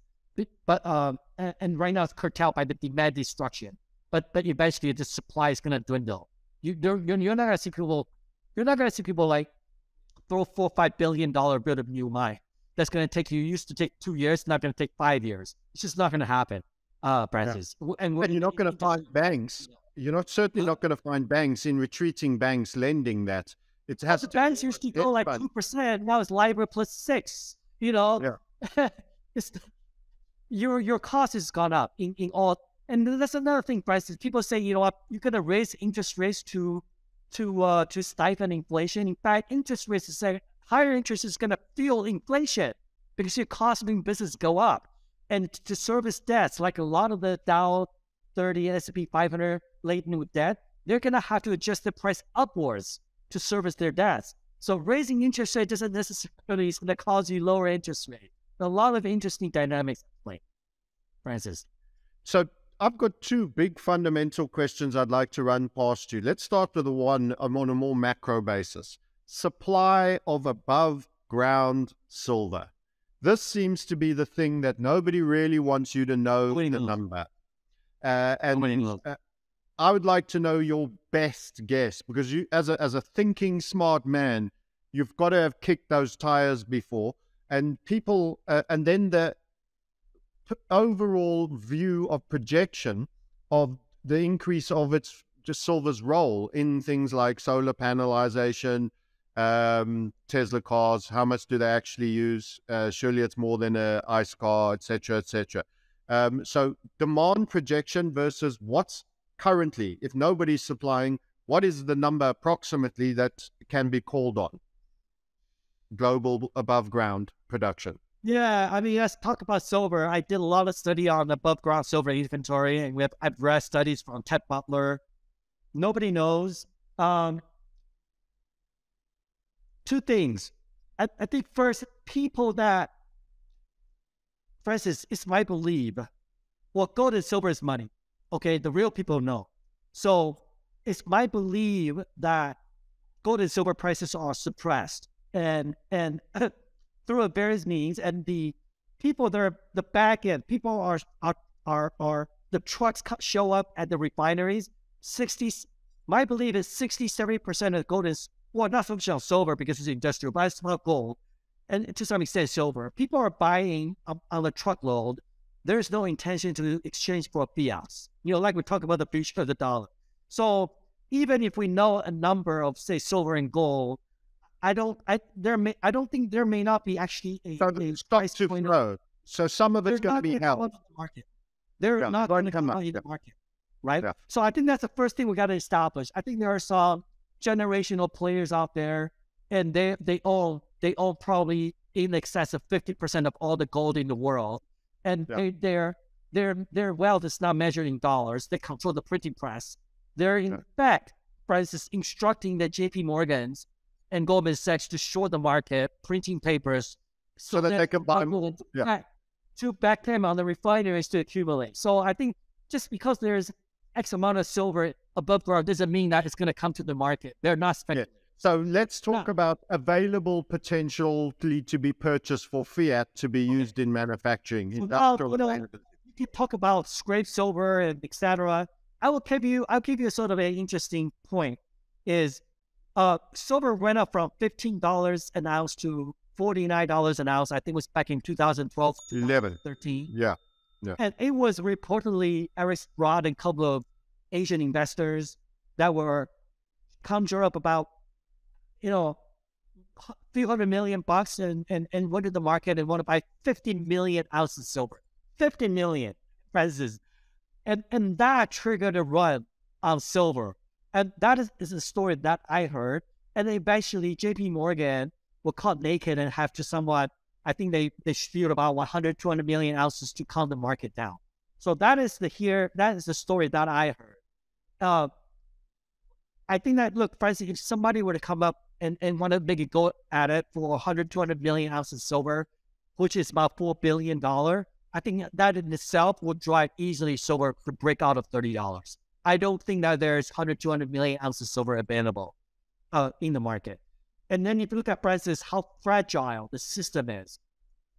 But um, and, and, right now it's curtailed by the demand destruction. But but eventually the supply is gonna dwindle. You you're, you're not gonna see people. You're not gonna see people like throw four or five billion dollar build of new money That's gonna take you used to take two years. Not gonna take five years. It's just not gonna happen. Uh, Francis. Yeah. And, and, you're not gonna find banks. You're not certainly not gonna find banks in retreating banks lending that. It has the banks used to go like two percent. Now it's LIBOR plus six. You know, yeah. your your cost has gone up in, in all. And that's another thing, Bryce. People say, you know what, you're gonna raise interest rates to to uh, to stifle inflation. In fact, interest rates is higher interest is gonna fuel inflation because your cost of doing business go up. And to service debts, like a lot of the Dow 30 and S&P 500 laden with debt, they're gonna have to adjust the price upwards to service their debts. So raising interest rate doesn't necessarily is going to cause you lower interest rate. A lot of interesting dynamics at play. Francis. So I've got two big fundamental questions I'd like to run past you. Let's start with the one on a more macro basis. Supply of above ground silver. This seems to be the thing that nobody really wants you to know the number. Uh, and uh, I would like to know your best guess because you, as a as a thinking smart man, you've got to have kicked those tires before, and people, uh, and then the overall view of projection of the increase of its just silver's role in things like solar panelization, um, Tesla cars. How much do they actually use? Uh, surely it's more than a ICE car, etc., etc. Um, so demand projection versus what's currently, if nobody's supplying, what is the number approximately that can be called on? Global above ground production. Yeah, I mean, let's talk about silver. I did a lot of study on above ground silver inventory, and we have, I've read studies from Ted Butler. Nobody knows. Um, two things. I, I think first, people that, for instance, it's my belief, well, gold and silver is money. Okay, the real people know. So it's my belief that gold and silver prices are suppressed and and through various means and the people that are the back end people are are are, are the trucks show up at the refineries 60 my belief is 60 70 percent of gold is well not on silver because it's industrial but it's about gold and to some extent silver. People are buying on, a truckload. There's no intention to exchange for fiat you know like we talk about the future of the dollar. So even if we know a number of say silver and gold I don't. I there may. I don't think there may not be actually a, so a stock to flow. So some of it's going to be held. The market. They're yeah, not going to come out in the market, right? Yeah. So I think that's the first thing we got to establish. I think there are some generational players out there, and they they own they own probably in excess of fifty percent of all the gold in the world, and yeah. they, their their their wealth is not measured in dollars. They control the printing press. They're in fact, for instance, instructing the J.P. Morgans and Goldman Sachs to short the market, printing papers, so, so that, that, they can buy more. Yeah. To back them on the refineries to accumulate. So I think just because there's X amount of silver above ground doesn't mean that it's going to come to the market. They're not speculating. Yeah. So let's talk no. about available potentially to be purchased for fiat to be used in manufacturing, industrial. Well, you know, you talk about scrape silver and etc. I will give you, I'll give you sort of an interesting point. Is uh, silver went up from fifteen dollars an ounce to forty nine dollars an ounce. I think it was back in 2012, 11, 13. Yeah, yeah. And it was reportedly Eric Sprott and a couple of Asian investors that were conjure up about, you know, a few hundred million bucks and, and, and went to the market and want to buy 50 million ounces of silver. 50 million ounces. And, and that triggered a run on silver. And that is, is a story that I heard. And eventually, JP Morgan will caught naked and have to somewhat, I think they, they spewed about 100, 200 million ounces to calm the market down. So that is the here, that is the story that I heard. Uh, I think that, look, instance, if somebody were to come up and, and want to make a go at it for 100, 200 million ounces silver, which is about $4 billion, I think that in itself would drive easily silver to break out of $30. I don't think that there's 100, 200 million ounces of silver available uh, in the market. And then if you look at prices, how fragile the system is.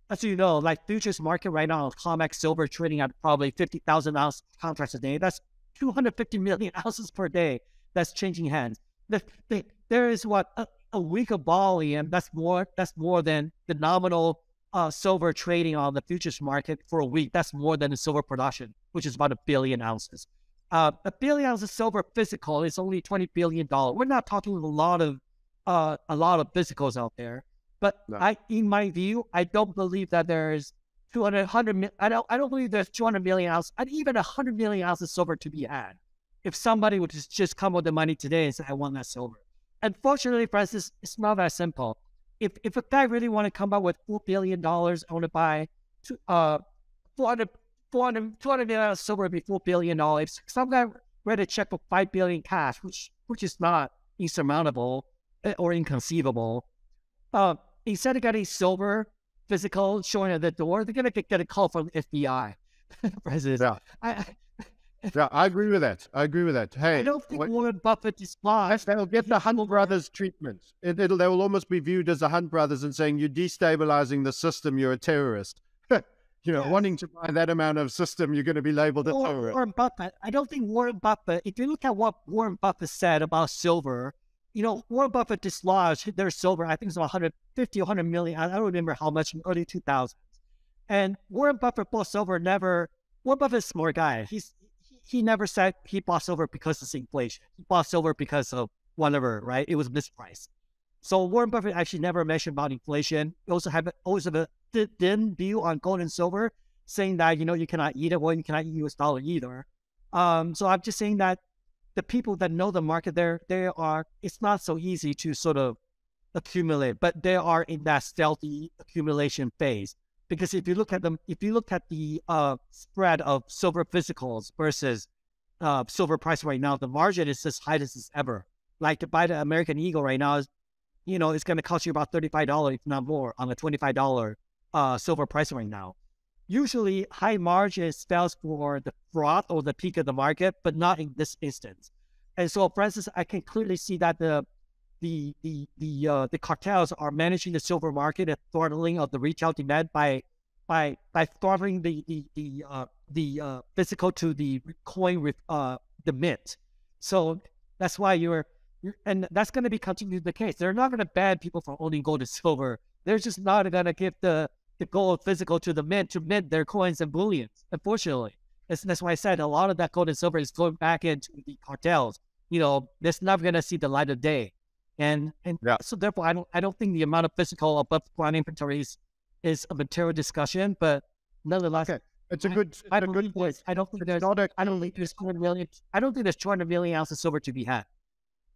As you know, like futures market right now, COMEX silver trading at probably 50,000 ounce contracts a day. That's 250 million ounces per day that's changing hands. The, the, there is what a, a, week of volume. That's more. That's more than the nominal uh, silver trading on the futures market for a week. That's more than the silver production, which is about a billion ounces. Uh, a billion ounces of silver physical is only twenty billion dollars. We're not talking a lot of uh, a lot of physicals out there. But no. I, in my view, I don't believe that there's 200, 100, I don't, I don't believe there's 200 million ounces, and even 100 million ounces of silver to be had. If somebody would just, just come with the money today and say, I want that silver. Unfortunately, Francis, it's not that simple. If, if a guy really want to come up with $4 billion, I want to buy two, uh, 400, 400, 200 million silver would be $4 billion. Some guy read a check for 5 billion cash, which, which is not insurmountable eh, or inconceivable. Uh, instead of getting silver physical showing at the door, they're going to get a call from the FBI. President. Yeah. I, yeah, I agree with that. I agree with that. Hey, I don't think what, Warren Buffett is smart. They'll get the Hunt Brothers treatment. It, will they will almost be viewed as the Hunt Brothers and saying you're destabilizing the system. You're a terrorist you know, yes. wanting to buy that amount of system, you're going to be labeled a terrorist. Warren Buffett. I don't think Warren Buffett. If you look at what Warren Buffett said about silver, you know, Warren Buffett dislodged their silver. I think it's 150, 100 million. I don't remember how much in early 2000s. And Warren Buffett bought silver never. Warren Buffett's a smart guy. He's he never said he bought silver because of inflation. He bought silver because of whatever, right? It was mispriced. So Warren Buffett actually never mentioned about inflation. He also have always have a thin view on gold and silver, saying that you know you cannot eat it, well you cannot eat US dollar either. Um, so I'm just saying that the people that know the market there, they are. It's not so easy to sort of accumulate, but they are in that stealthy accumulation phase. Because if you look at them, if you look at the uh, spread of silver physicals versus uh, silver price right now, the margin is as high as it's ever. Like to buy the American Eagle right now, you know, it's going to cost you about $35, if not more, on a $25 uh, silver price right now. Usually, high margin spells for the froth or the peak of the market, but not in this instance. And so, for instance, I can clearly see that the the the the uh, the cartels are managing the silver market and throttling of the retail demand by by by throttling the the the uh, the uh, physical to the coin with uh, the mint. So that's why you're, you're and that's going to be continued the case. They're not going to ban people from owning gold and silver. They're just not going to give the the gold physical to the mint to mint their coins and bullions. Unfortunately, that's, that's why I said a lot of that gold and silver is going back into the cartels. You know, that's never going to see the light of day. And and yeah. so therefore, I don't I don't think the amount of physical above ground inventories is a material discussion, but nonetheless, okay. it's a good. I, I don't good think I don't think there's. Not a, I don't think there's 200 million. I don't think there's 200 million ounces of silver to be had.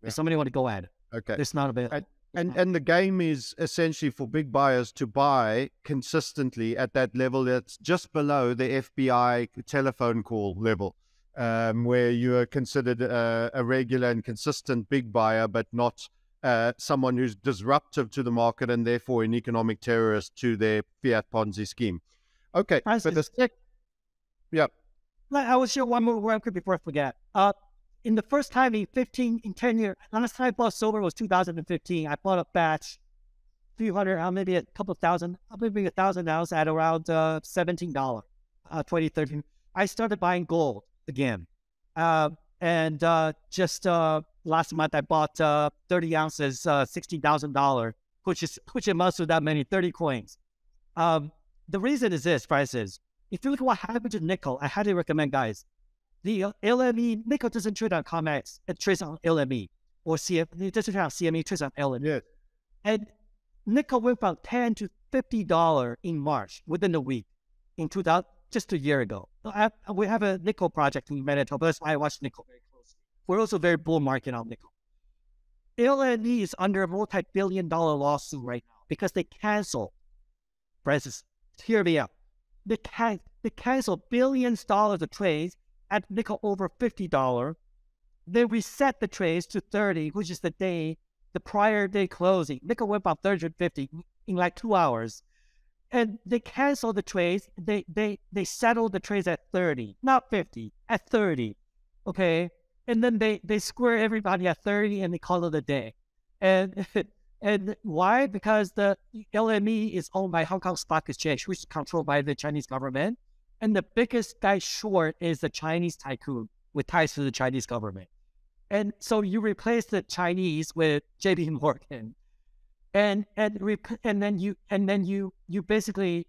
Yeah. If somebody want to go ahead, okay, it's not available. And, and and the game is essentially for big buyers to buy consistently at that level that's just below the FBI telephone call level, um, where you are considered a, a regular and consistent big buyer, but not uh, someone who's disruptive to the market and therefore an economic terrorist to their fiat Ponzi scheme. Okay, but the, yeah. I will share one more record before I forget. Uh, in the first time in 15, in 10 years, last time I bought silver was 2015. I bought a batch, few hundred, uh, maybe a couple of thousand, uh, maybe a thousand ounce at around uh, $17, uh, 2013. I started buying gold again. Uh, and uh, just uh, last month I bought uh, 30 ounces, uh, $60,000, which is which amounts to that many, 30 coins. Um, the reason is this, prices. If you look at what happened to nickel, I highly recommend, guys. The LME, nickel doesn't trade on COMEX, it trades on LME. Or CF, it doesn't trade on CME, it trades on LME. Yeah. And nickel went from 10 to $50 in March within a week in 2000, just a year ago. I, we have a nickel project in Manitoba. That's why I watch nickel very closely. we're also very bull market on nickel. LME is under a multi-billion dollar lawsuit right now because they cancel. Francis, hear me out. They, can, they cancel billions of dollars of trades at nickel over $50. They reset the trades to 30, which is the day, the prior day closing. Nickel went up 350 in like two hours. And they cancel the trades. They, they, they settle the trades at 30, not 50, at 30. Okay and then they they square everybody at 30 and they call it a day and and why because the lme is owned by hong kong stock exchange which is controlled by the chinese government and the biggest guy short is the chinese tycoon with ties to the chinese government and so you replace the chinese with jp morgan and and rep- and then you and then you you basically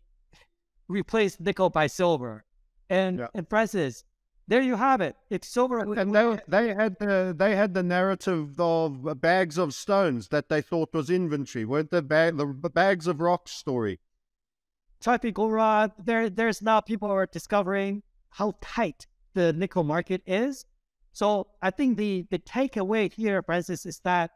replace nickel by silver and yeah. and francis there you have it. It's silver. And they, they had the they had the narrative of uh, bags of stones that they thought was inventory, weren't the bag the bags of rocks story? Trafigura, there there's now people are discovering how tight the nickel market is. So I think the the takeaway here, Francis, is that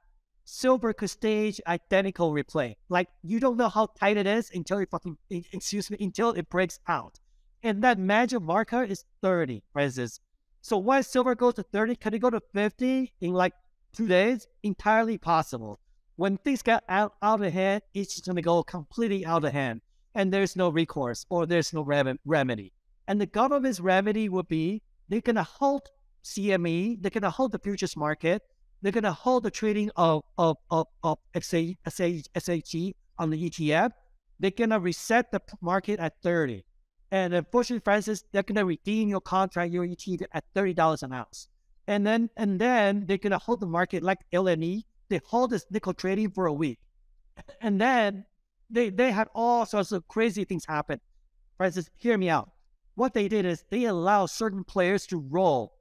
silver could stage identical replay. Like you don't know how tight it is until it fucking excuse me until it breaks out. And that magic marker is 30, for instance. So why silver goes to 30? Can it go to 50 in like two days? Entirely possible. When things get out, out of hand, it's just going to go completely out of hand. And there's no recourse or there's no rem- remedy. And the government's remedy would be they're going to halt CME, they're going to halt the futures market, they're going to halt the trading of, of, of, of SHG on the ETF. They're going to reset the market at 30. And unfortunately, Francis, they're gonna redeem your contract, your ET at thirty dollars an ounce. And then and then they're gonna hold the market like LME. They hold this nickel trading for a week. And then they they had all sorts of crazy things happen. Francis, hear me out. What they did is they allow certain players to roll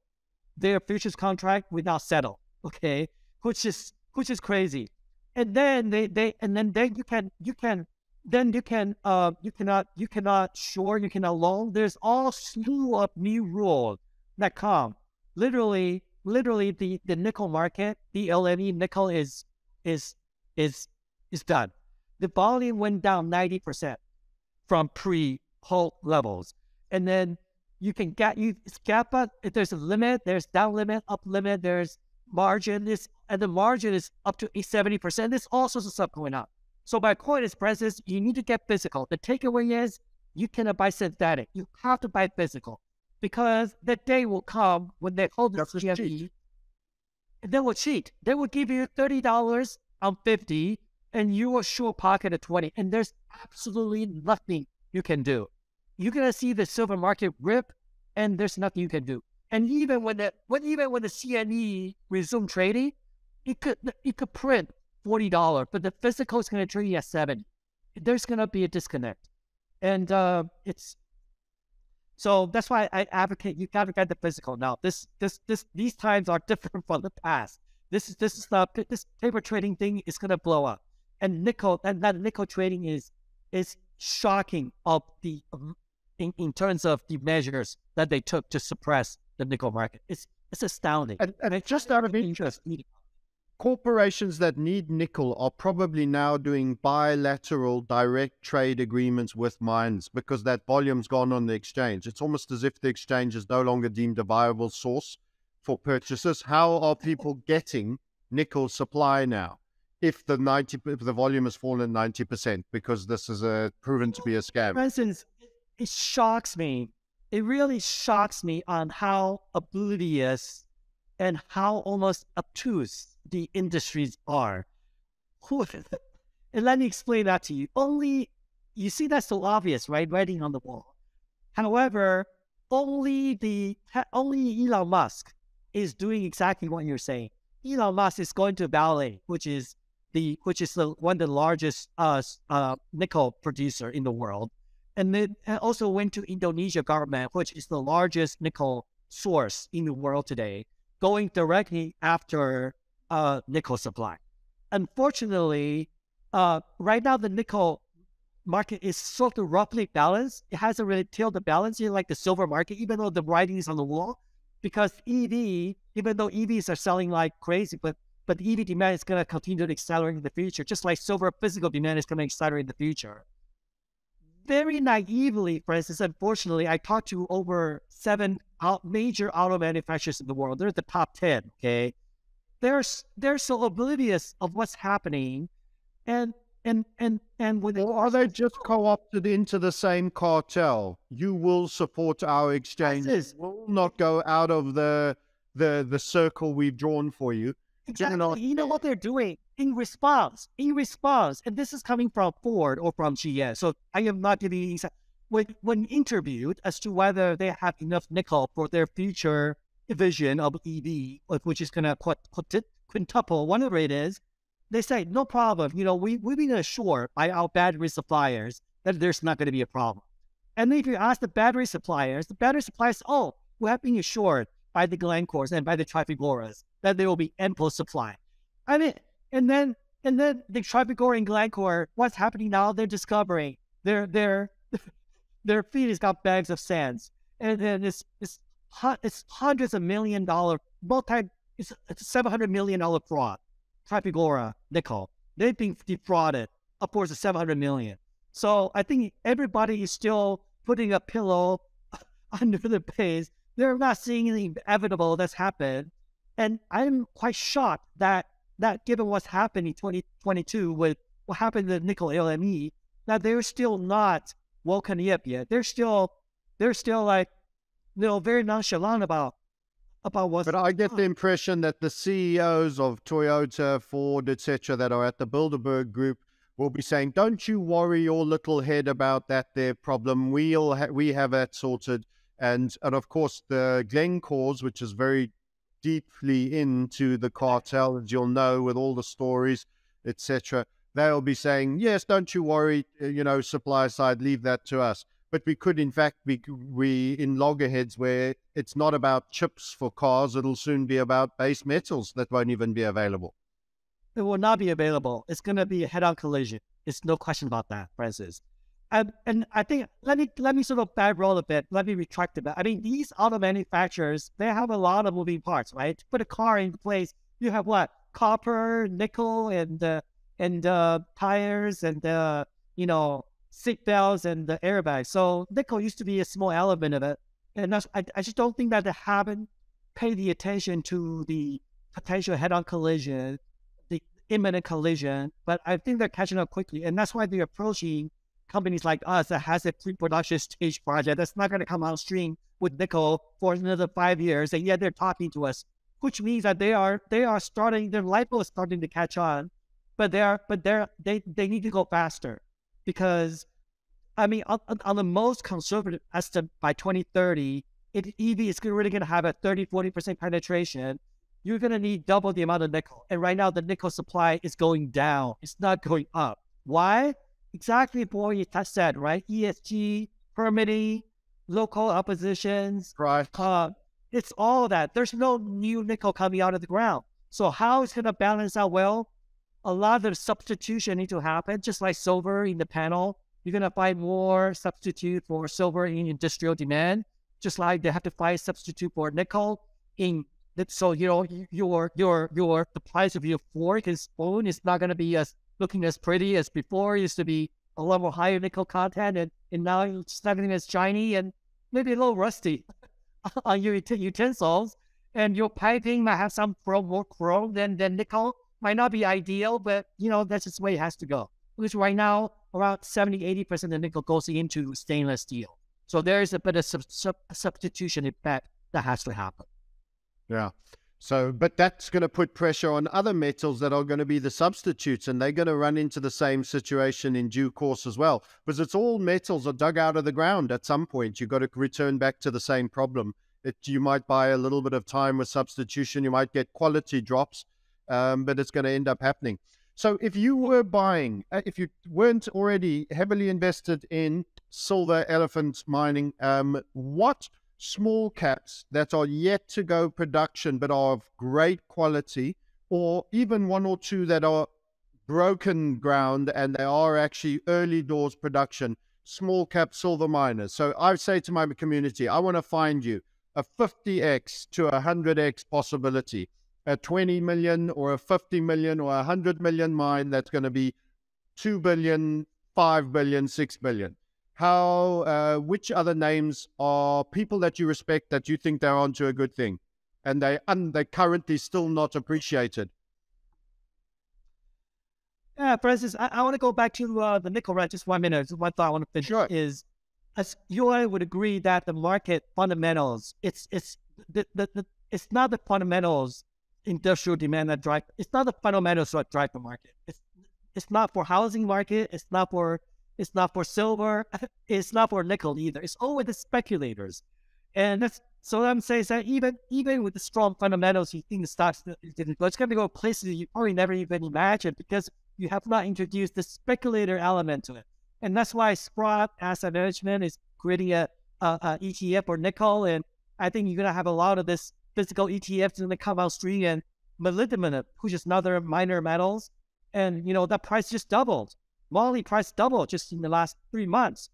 their futures contract without settle. Okay, which is which is crazy. And then they they and then then you can you can then you can uh you cannot you cannot short you cannot long. There's all slew of new rules that come. Literally, literally the the nickel market, the LME nickel is is is is done. The volume went down ninety percent from pre halt levels, and then you can get you gap up. If there's a limit, there's down limit, up limit, there's margin. This and the margin is up to seventy percent. There's all sorts of stuff going on. So my point is, Francis, you need to get physical. The takeaway is you cannot buy synthetic. You have to buy physical because the day will come when they hold the CFE. They will cheat. They will give you thirty dollars on fifty, and you will short pocket at twenty. And there's absolutely nothing you can do. You're gonna see the silver market rip, and there's nothing you can do. And even when the when even when the CME resume trading, it could it could print forty dollars, but the physical is going to trade at seven. There's going to be a disconnect, and uh, it's so that's why I advocate you got to get the physical now. This this this these times are different from the past. This is this is the this paper trading thing is going to blow up, and nickel and that nickel trading is is shocking of the in, in terms of the measures that they took to suppress the nickel market. It's it's astounding. And, and just out of interest, corporations that need nickel are probably now doing bilateral direct trade agreements with mines because that volume's gone on the exchange. It's almost as if the exchange is no longer deemed a viable source for purchases. How are people getting nickel supply now? If the ninety, if the volume has fallen ninety percent, because this is a proven to be a scam. For instance, it shocks me. It really shocks me on how oblivious and how almost obtuse the industries are. and let me explain that to you. Only, you see that's so obvious, right? Writing on the wall. However, only the only Elon Musk is doing exactly what you're saying. Elon Musk is going to Vale, which is the which is the one of the largest uh, uh, nickel producer in the world, and then also went to Indonesia government, which is the largest nickel source in the world today, going directly after uh, nickel supply. Unfortunately, uh, right now the nickel market is sort of roughly balanced. It hasn't really tilted the balance in like the silver market, even though the writing is on the wall. Because EV, even though EVs are selling like crazy, but but the EV demand is going to continue to accelerate in the future, just like silver physical demand is going to accelerate in the future. Very naively, for instance, unfortunately, I talked to over seven major auto manufacturers in the world. They're the top 10, okay? they're they're so oblivious of what's happening, and and and and when or are they just co-opted into the same cartel? You will support our exchange. Will not go out of the the the circle we've drawn for you. Exactly. You know what they're doing in response. In response, and this is coming from Ford or from GM. So I am not giving when when interviewed as to whether they have enough nickel for their future vision of EV, which is going to quintuple, whatever it is, they say, no problem. You know, we, we've been assured by our battery suppliers that there's not going to be a problem. And if you ask the battery suppliers, the battery suppliers, oh, we have been assured by the Glencores and by the Trafiguras that there will be ample supply. I mean, and then and then the Trafigura and Glencore, what's happening now? They're discovering their their their feet has got bags of sands, and then it's it's it's hundreds of million dollar multi it's, it's seven hundred million dollar fraud. Trafigura nickel. They've been defrauded upwards of seven hundred million. So I think everybody is still putting a pillow under the base. They're not seeing anything inevitable that's happened. And I'm quite shocked that that given what's happened in 2022 with what happened to nickel LME, that they're still not woken up yet. They're still they're still like you know, very nonchalant about about what. But I get the impression that the CEOs of Toyota, Ford, etc., that are at the Bilderberg Group will be saying, "Don't you worry your little head about that their problem. We'll ha- we have that sorted." And and of course the Glencores, which is very deeply into the cartel, as you'll know, with all the stories, etc. They'll be saying, "Yes, don't you worry. Uh, you know, supply side, leave that to us." but we could, in fact, be we in loggerheads where it's not about chips for cars. It'll soon be about base metals that won't even be available. It will not be available. It's going to be a head-on collision. It's no question about that, Francis. And, and I think let me let me sort of back roll a bit. Let me retract a bit. I mean, these auto manufacturers they have a lot of moving parts, right? To put a car in place, you have what copper, nickel, and uh, and uh, tires, and uh, you know seat belts and the airbags. So nickel used to be a small element of it, and that's, I I just don't think that they haven't paid the attention to the potential head-on collision, the imminent collision. But I think they're catching up quickly, and that's why they're approaching companies like us that has a pre-production stage project that's not going to come on stream with nickel for another five years, and yet they're talking to us, which means that they are they are starting their lipo is starting to catch on, but they are but they're they they need to go faster because I mean on, on the most conservative estimate by 2030, if EV is really going to have a 30 40 percent penetration. You're going to need double the amount of nickel, and right now the nickel supply is going down. It's not going up. Why? Exactly what you just said, right? ESG, permitting, local oppositions, right? Uh, it's all that. There's no new nickel coming out of the ground. So how is going to balance out well? A lot of substitution need to happen, just like silver in the panel. You're going to find more substitute for silver in industrial demand, just like they have to find substitute for nickel in so you know your your your the price of your fork and spoon is not going to be as looking as pretty as before. It used to be a level higher nickel content, and, and now it's everything as shiny and maybe a little rusty on your utensils. And your piping might have some chrome, more chrome than, than nickel. Might not be ideal, but you know that's just the way it has to go. Because right now, around 70, 80% of nickel goes into stainless steel. So there is a bit of sub- sub- substitution effect that has to happen. Yeah. So, but that's going to put pressure on other metals that are going to be the substitutes, and they're going to run into the same situation in due course as well. Because it's all metals are dug out of the ground at some point. You've got to return back to the same problem. It, you might buy a little bit of time with substitution, you might get quality drops, um, but it's going to end up happening. So, if you were buying, uh, if you weren't already heavily invested in silver elephant mining, um, what small caps that are yet to go production but are of great quality, or even one or two that are broken ground and they are actually early doors production, small cap silver miners. So I say to my community, I want to find you a 50x to a 100x possibility, a 20 million or a 50 million or a 100 million mine that's going to be 2 billion, 5 billion, 6 billion how uh, which other names are people that you respect that you think they're onto a good thing and they and they currently still not appreciated? Yeah francis i, I want to go back to uh, the nickel right? Just one minute just one thought i want to finish sure. is as you and I would agree that the market fundamentals it's it's the, the, the it's not the fundamentals industrial demand that drive it's not the fundamentals that drive the market. It's it's not for housing market it's not for it's not for silver. It's not for nickel either. It's all with the speculators. And that's so I'm saying that even even with the strong fundamentals, you think the stocks. It's going to go places you probably never even imagined because you have not introduced the speculator element to it. And that's why Sprott Asset Management is creating a, a, a ETF for nickel. And I think you're going to have a lot of this physical ETFs going to come out stream and molybdenum, which is another minor metals. And, you know, that price just doubled moly price doubled just in the last three months.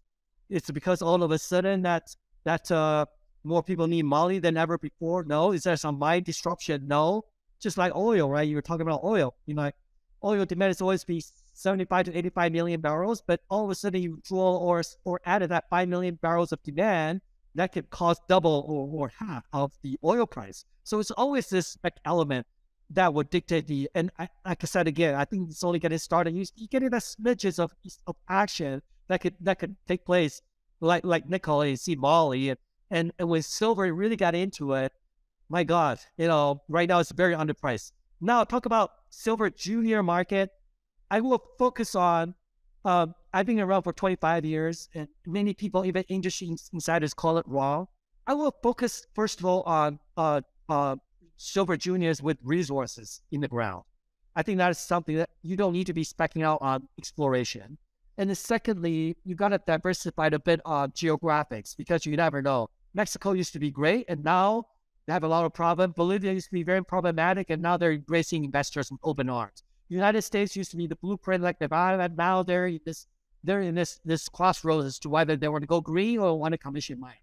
It's because all of a sudden that that uh, more people need moly than ever before. No, is there some mine disruption? No, just like oil, right? You were talking about oil. You know, like oil demand is always be 75 to 85 million barrels, but all of a sudden you draw or or added that 5 million barrels of demand, that could cause double or, or half of the oil price. So it's always this spec element that would dictate the and I, like I said again, I think it's only getting started. You, you're getting the smidges of, of action that could that could take place, like like nickel and see Moly and, and and when silver really got into it, my God, you know, right now it's very underpriced. Now talk about silver junior market. I will focus on. Uh, I've been around for 25 years, and many people, even industry insiders, call it wrong. I will focus first of all on uh, uh, silver juniors with resources in the ground. I think that is something that you don't need to be specking out on exploration. And then secondly, you got to diversify a bit on geographics because you never know. Mexico used to be great, and now they have a lot of problems. Bolivia used to be very problematic, and now they're embracing investors with open arms. United States used to be the blueprint like Nevada, and now they're in this they're in this this crossroads as to whether they want to go green or want to commission mines.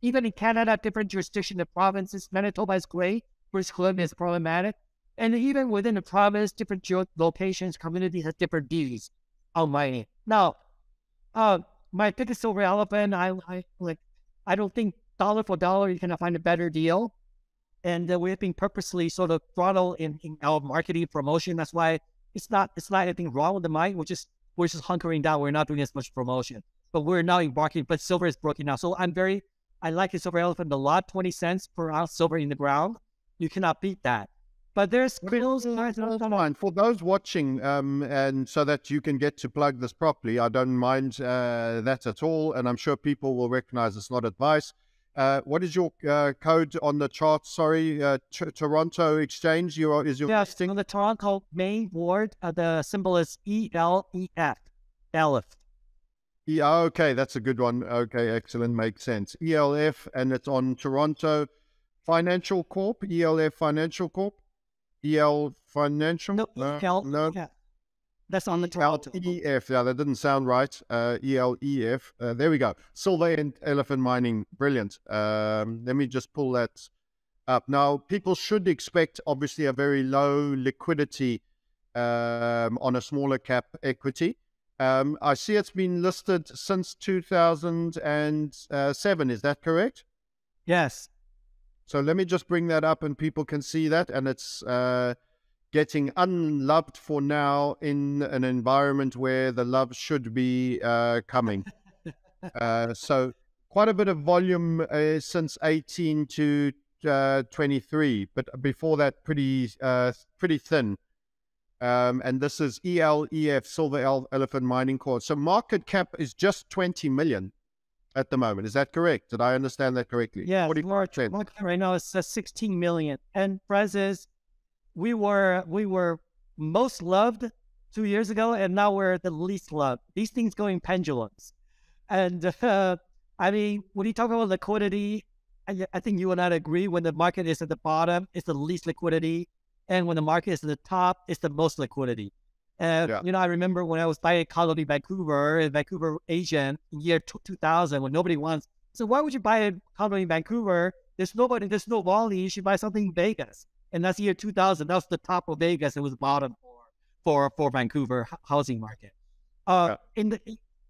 Even in Canada, different jurisdictions and provinces, Manitoba is great, British Columbia is problematic. And even within the province, different locations, communities have different views on mining. Now, uh, my pick is silver elephant. I, I like. I don't think dollar for dollar you can find a better deal. And uh, we've been purposely sort of throttle in, in our marketing promotion. That's why it's not it's not anything wrong with the mine. We're just we're just hunkering down. We're not doing as much promotion, but we're now embarking. But silver is broken now, so I'm very I like the silver elephant a lot. Twenty cents per ounce silver in the ground. You cannot beat that. But there's fine for those watching, um, and so that you can get to plug this properly. I don't mind uh, that at all, and I'm sure people will recognize it's not advice. Uh, what is your uh, code on the chart? Sorry, uh, Toronto Exchange. Your is your yes listing? on the Toronto main board. Uh, the symbol is E L E F. ELF. Yeah, okay, that's a good one. Okay, excellent, makes sense. ELF, and it's on Toronto Financial Corp. ELF Financial Corp. EL Financial? No, no, EL, no. Yeah. That's on the Toronto. EF, yeah, that didn't sound right. Uh, ELEF. Uh, there we go. Silver and elephant mining. Brilliant. Um, let me just pull that up. Now, people should expect, obviously, a very low liquidity um, on a smaller cap equity. Um, I see it's been listed since 2007. Is that correct? Yes. So let me just bring that up and people can see that. And it's uh, getting unloved for now in an environment where the love should be uh, coming. uh, so quite a bit of volume uh, since 18 to uh, 23, but before that, pretty uh, pretty thin. Um, and this is ELEF, Silver Elephant Mining Corp. So market cap is just 20 million at the moment. Is that correct? Did I understand that correctly? Yeah, market right now is uh, 16 million. And Francis, we were we were most loved two years ago, and now we're the least loved. These things go in pendulums. And uh, I mean, when you talk about liquidity, I, I think you and I agree when the market is at the bottom, it's the least liquidity. And when the market is at the top, it's the most liquidity. And, yeah. you know, I remember when I was buying condo in Vancouver, in Vancouver Asian in year t- 2000, when nobody wants. So why would you buy a condo in Vancouver? There's nobody, there's no volume. You should buy something in Vegas. And that's year 2000. That's the top of Vegas. It was bottom for, for, for Vancouver housing market. Uh, yeah. in the,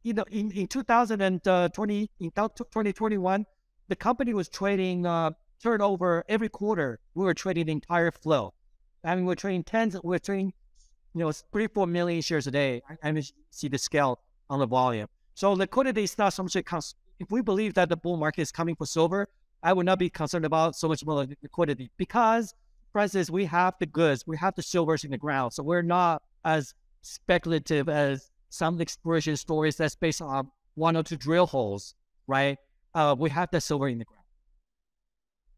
you know, in, in 2020, uh, in 2021, the company was trading uh, turnover every quarter. We were trading the entire flow. I mean, we're trading tens, we're trading you know, three, four million shares a day. I, I see the scale on the volume. So liquidity is not so much if we believe that the bull market is coming for silver, I would not be concerned about so much more liquidity because, instance, we have the goods, we have the silvers in the ground. So we're not as speculative as some exploration stories that's based on one or two drill holes, right? Uh, we have the silver in the ground.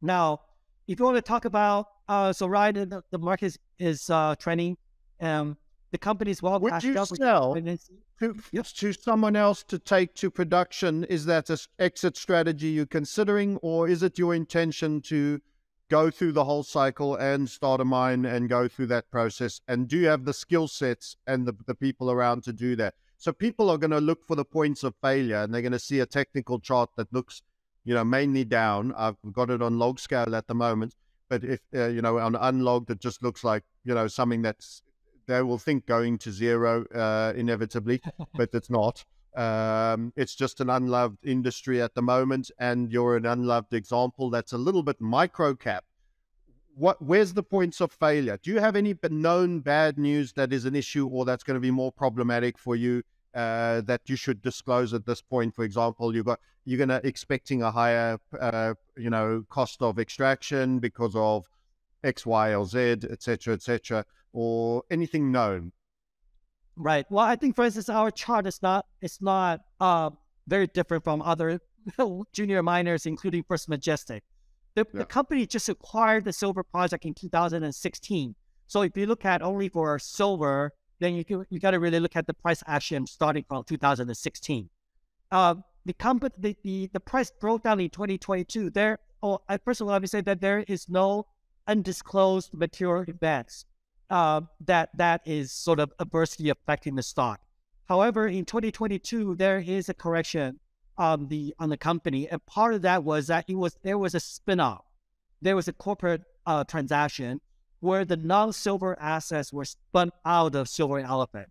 Now, if you want to talk about, uh, so right, the, the market is, is uh, trending um, the company's well Would you sell to, to someone else to take to production? Is that an exit strategy you're considering, or is it your intention to go through the whole cycle and start a mine and go through that process? And do you have the skill sets and the, the people around to do that? So people are going to look for the points of failure and they're going to see a technical chart that looks, you know, mainly down. I've got it on log scale at the moment, but if, uh, you know, on unlogged, it just looks like, you know, something that's they will think going to zero uh, inevitably, but it's not. Um, it's just an unloved industry at the moment, and you're an unloved example that's a little bit micro cap. What, where's the points of failure? Do you have any known bad news that is an issue or that's going to be more problematic for you uh, that you should disclose at this point? For example, you got you're going to expecting a higher, uh, you know, cost of extraction because of X, Y, or Z, etc., etc or anything known? Right. Well, I think, for instance, our chart is not it's not uh, very different from other junior miners, including First Majestic. The, yeah. the, company just acquired the silver project in 2016. So if you look at only for silver, then you you got to really look at the price action starting from 2016. Uh, the company, the, the, the price broke down in 2022. There, oh, I first of all, let me say that there is no undisclosed material events uh, that that is sort of adversely affecting the stock. However, in 2022, there is a correction on the on the company, and part of that was that it was there was a spinoff, there was a corporate uh, transaction where the non-silver assets were spun out of Silver Elephant,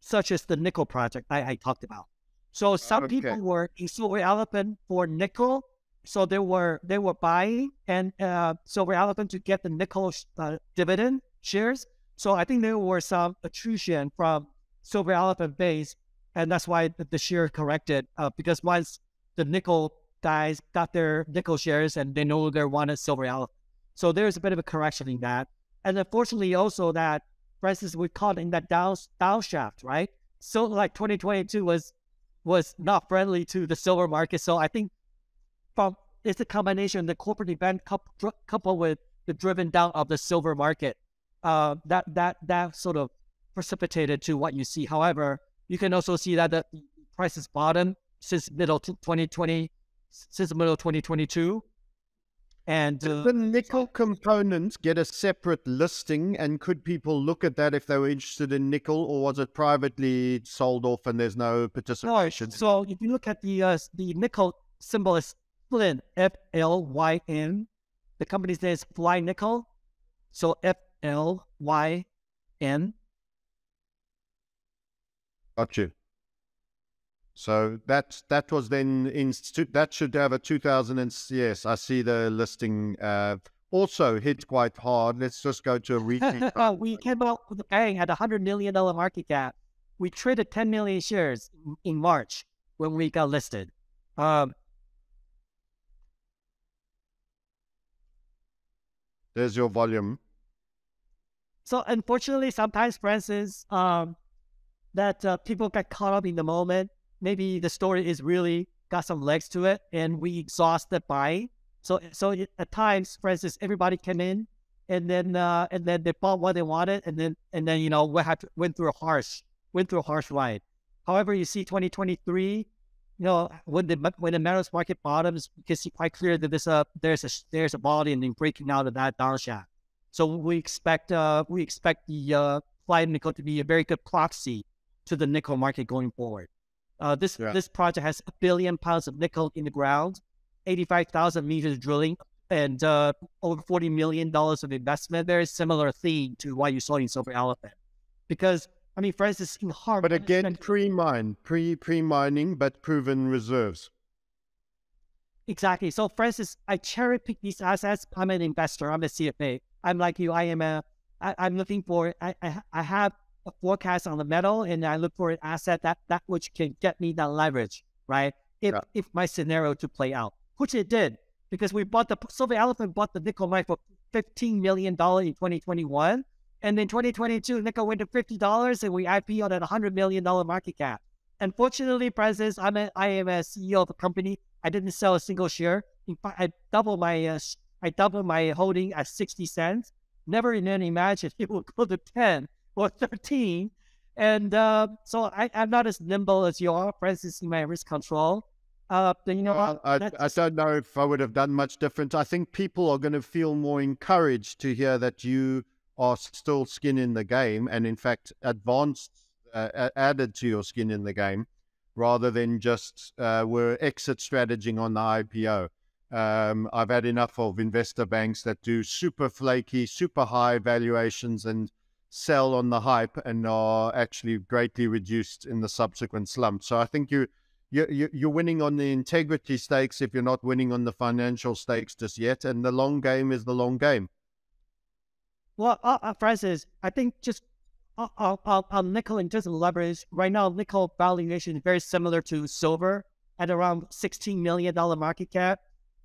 such as the nickel project I, I talked about. So some okay. people were in Silver Elephant for nickel, so they were they were buying and uh, Silver Elephant to get the nickel uh, dividend shares. So I think there were some attrition from Silver Elephant base, and that's why the, share corrected uh, because once the nickel guys got their nickel shares and they no longer wanted Silver Elephant. So there's a bit of a correction in that. And unfortunately, also that, for instance, we caught in that down, down shaft, right? So like 2022 was was not friendly to the silver market. So I think from it's a combination the corporate event coupled with the driven down of the silver market. Uh, that that that sort of precipitated to what you see. However, you can also see that the price is bottom since middle 2020, since the middle of 2022. And uh, the nickel components get a separate listing, and could people look at that if they were interested in nickel, or was it privately sold off and there's no participation? No, so if you look at the uh, the nickel symbol is Flyn, F L Y N. The company's name is Flying Nickel, so F L Y N. Got you. So that that was then in that should have a 2000 and yes, I see the listing uh, also hit quite hard. Let's just go to a retail. we came out with a bang at a hundred million dollar market cap. We traded 10 million shares in March when we got listed. Um, There's your volume. So unfortunately, sometimes, Francis, um, that uh, people get caught up in the moment maybe the story is really got some legs to it and we exhaust the buying. So so it, at times, for instance, everybody came in and then uh, and then they bought what they wanted and then and then you know we had to, went through a harsh went through a harsh ride. However, you see 2023, you know, when the when the metals market bottoms, you can see quite clear that there's a there's a there's a volume in breaking out of that downshaft. So we expect uh, we expect the uh, Flying Nickel to be a very good proxy to the nickel market going forward. Uh, this yeah. this project has a billion pounds of nickel in the ground, eighty five thousand meters drilling, and uh, over forty million dollars of investment. Very similar theme to what you saw in Silver Elephant, because I mean, for instance, in hard but again, pre mine, pre pre mining, but proven reserves. Exactly. So, for instance, I cherry pick these assets. I'm an investor. I'm a CFA. I'm like you. I am a. I, I'm looking for. I, I I have a forecast on the metal and I look for an asset that that which can get me that leverage, right? If yeah. if my scenario to play out, which it did, because we bought the Silver Elephant bought the nickel mine for fifteen million dollar in 2021, and in 2022 nickel went to fifty dollars and we IPO'd at a hundred million dollar market cap. Unfortunately, Francis, I'm a, I am a CEO of a company. I didn't sell a single share. In fact, I doubled my uh, I doubled my holding at 60 cents. Never even imagined it would go to 10 or 13. And uh, so I, am not as nimble as you are, for instance, in my risk control. Uh, you know, uh, I, I don't know if I would have done much different. I think people are going to feel more encouraged to hear that you are still skin in the game and, in fact, advanced, uh, added to your skin in the game rather than just uh, were exit strategizing on the IPO. Um, I've had enough of investor banks that do super flaky, super high valuations and sell on the hype and are actually greatly reduced in the subsequent slump. So I think you you you're winning on the integrity stakes if you're not winning on the financial stakes just yet, and the long game is the long game. Well, uh, uh, Francis, I think just uh, uh, uh, uh, nickel in terms of leverage, right now nickel valuation is very similar to silver at around $16 million market cap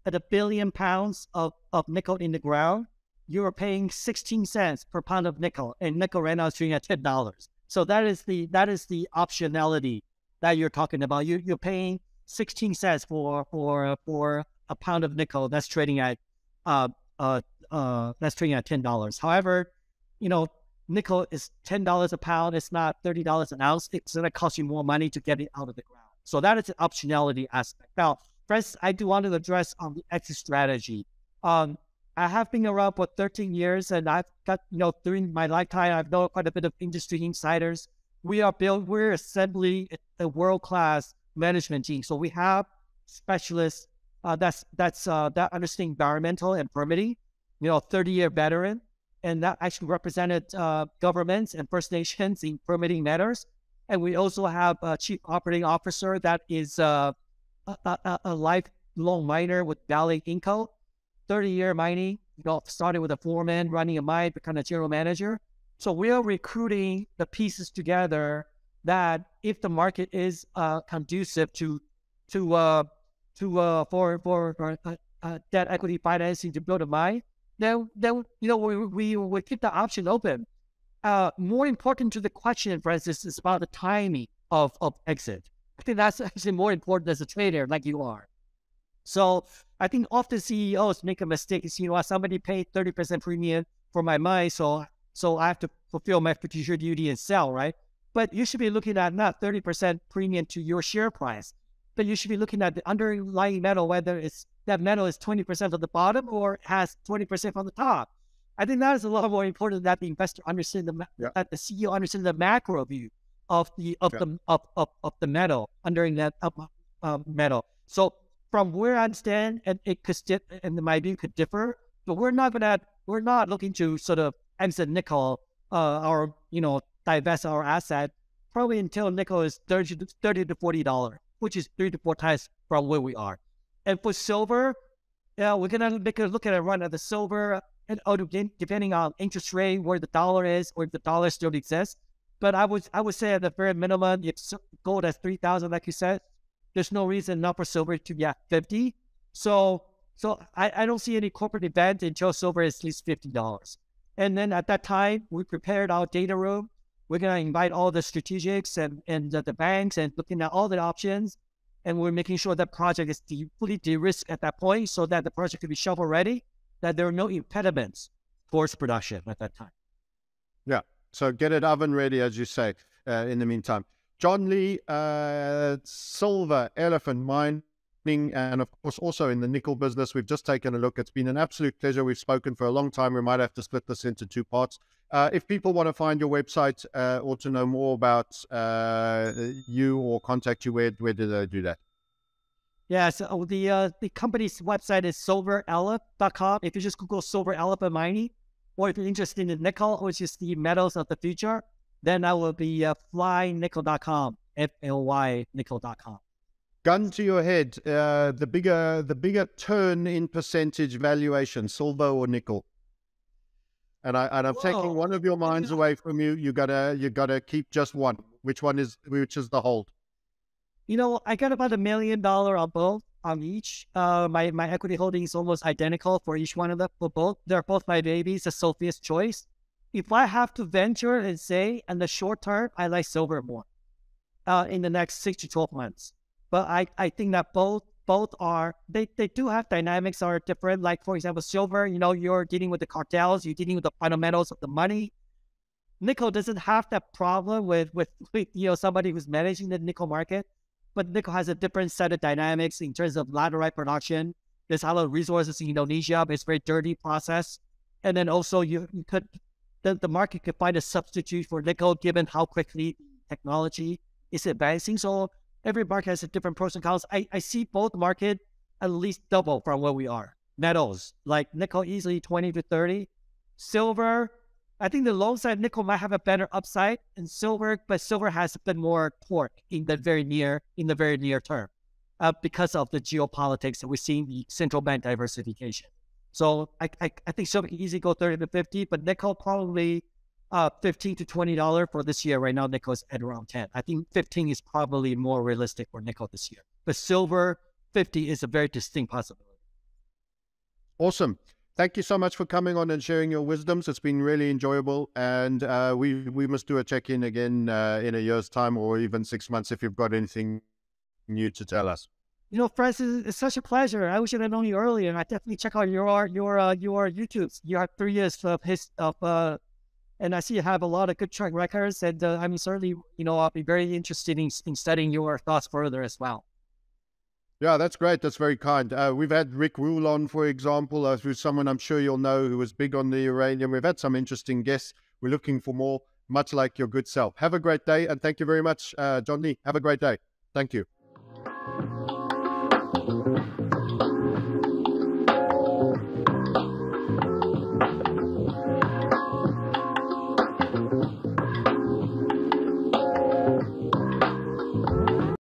at a billion pounds of, of nickel in the ground you are paying 16 cents per pound of nickel, and nickel right now is trading at ten dollars. So that is the that is the optionality that you're talking about. You you're paying 16 cents for for for a pound of nickel that's trading at uh uh uh that's trading at ten dollars. However, you know nickel is ten dollars a pound. It's not thirty dollars an ounce. It's going to cost you more money to get it out of the ground. So that is an optionality aspect. Now, first, I do want to address on the exit strategy. Um, I have been around for 13 years, and I've got you know during my lifetime, I've known quite a bit of industry insiders. We are built. We're essentially a world class management team. So we have specialists uh, that's that's uh, that understand environmental and permitting. You know, 30 year veteran, and that actually represented uh, governments and First Nations in permitting matters. And we also have a chief operating officer that is uh, a, a, a lifelong miner with Vale Inco, 30 year mining. You know, started with a foreman running a mine, become a general manager. So we are recruiting the pieces together that if the market is uh, conducive to to uh, to uh, for for, uh, uh, debt equity financing to build a mine, then then you know we we, we keep the option open. Uh, more important to the question, Francis, is about the timing of, of exit. I think that's actually more important as a trader, like you are. So I think often CEOs make a mistake. Is you know somebody paid thirty percent premium for my mine, so so I have to fulfill my fiduciary duty and sell, right? But you should be looking at not thirty percent premium to your share price, but you should be looking at the underlying metal, whether it's that metal is 20% of the bottom or has 20% on the top. I think that is a lot more important that the investor understand the yeah. that the CEO understands the macro view of the of yeah. the of, of, of the metal underlying that uh, metal. So from where I stand, and it could and my view could differ, but we're not gonna we're not looking to sort of exit nickel uh, or you know divest our asset probably until nickel is 30 to, 30 to 40 dollars which is three to four times from where we are. And for silver, yeah, we're gonna make a look at a run at the silver and depending on interest rate, where the dollar is, or if the dollar still exists. But I would I would say at the very minimum, if gold at three thousand, like you said, there's no reason not for silver to be at fifty. So so I, I don't see any corporate event until silver is at least fifty dollars. And then at that time, we prepared our data room we're going to invite all the strategics and, and the, the, banks and looking at all the options. And we're making sure that project is de- fully de-risked at that point so that the project can be shovel ready, that there are no impediments towards production at that time. Yeah. So get it oven ready, as you say, uh, in the meantime. John Lee, uh, Silver Elephant Mine, and of course also in the nickel business. We've just taken a look. It's been an absolute pleasure. We've spoken for a long time. We might have to split this into two parts. Uh, if people want to find your website uh, or to know more about uh, you or contact you, where, where do they do that? Yeah, so oh, the uh, the company's website is silverelephant.com. If you just Google Silver Elephant Mining, or if you're interested in nickel, which is the metals of the future, then that will be uh, flynickel.com, F-L-Y nickel.com gun to your head, uh, the bigger the bigger turn in percentage valuation, silver or nickel. And I and I'm Whoa. taking one of your minds away from you. You gotta you gotta keep just one. Which one is which is the hold? You know, I got about a million dollar on both on each. Uh, my my equity holding is almost identical for each one of them. For both, they're both my babies. A Sophia's choice. If I have to venture and say, in the short term, I like silver more. Uh, in the next six to twelve months. But I, I think that both both are they, they do have dynamics that are different. Like for example, silver, you know, you're dealing with the cartels, you're dealing with the fundamentals of the money. Nickel doesn't have that problem with, with, with you know somebody who's managing the nickel market, but nickel has a different set of dynamics in terms of laterite production. There's a lot of resources in Indonesia, but it's very dirty process. And then also you, you could the, the market could find a substitute for nickel given how quickly technology is advancing. So every market has a different pros and cons. I, I see both market at least double from where we are. Metals, like nickel easily 20 to 30. Silver, I think the long side nickel might have a better upside in silver, but silver has bit more torque in the very near in the very near term. Uh, because of the geopolitics that we're seeing the central bank diversification. So I, I, I think silver can easily go 30 to 50, but nickel probably uh, 15 to 20 dollar for this year. Right now, nickel is at around 10. I think 15 is probably more realistic for nickel this year. But silver 50 is a very distinct possibility. Awesome. Thank you so much for coming on and sharing your wisdoms. It's been really enjoyable, and uh, we we must do a check in again uh, in a year's time or even six months if you've got anything new to tell us. You know, Francis, it's such a pleasure. I wish I had known you earlier. I definitely check out your your uh, your YouTube's. You have three years of his of uh, and I see you have a lot of good track records, and uh, I'm certainly, you know, I'll be very interested in, in studying your thoughts further as well. Yeah, that's great. That's very kind. Uh, we've had Rick Rule on, for example, uh, who's someone I'm sure you'll know who was big on the uranium. We've had some interesting guests. We're looking for more, much like your good self. Have a great day, and thank you very much, uh, John Lee. Have a great day. Thank you.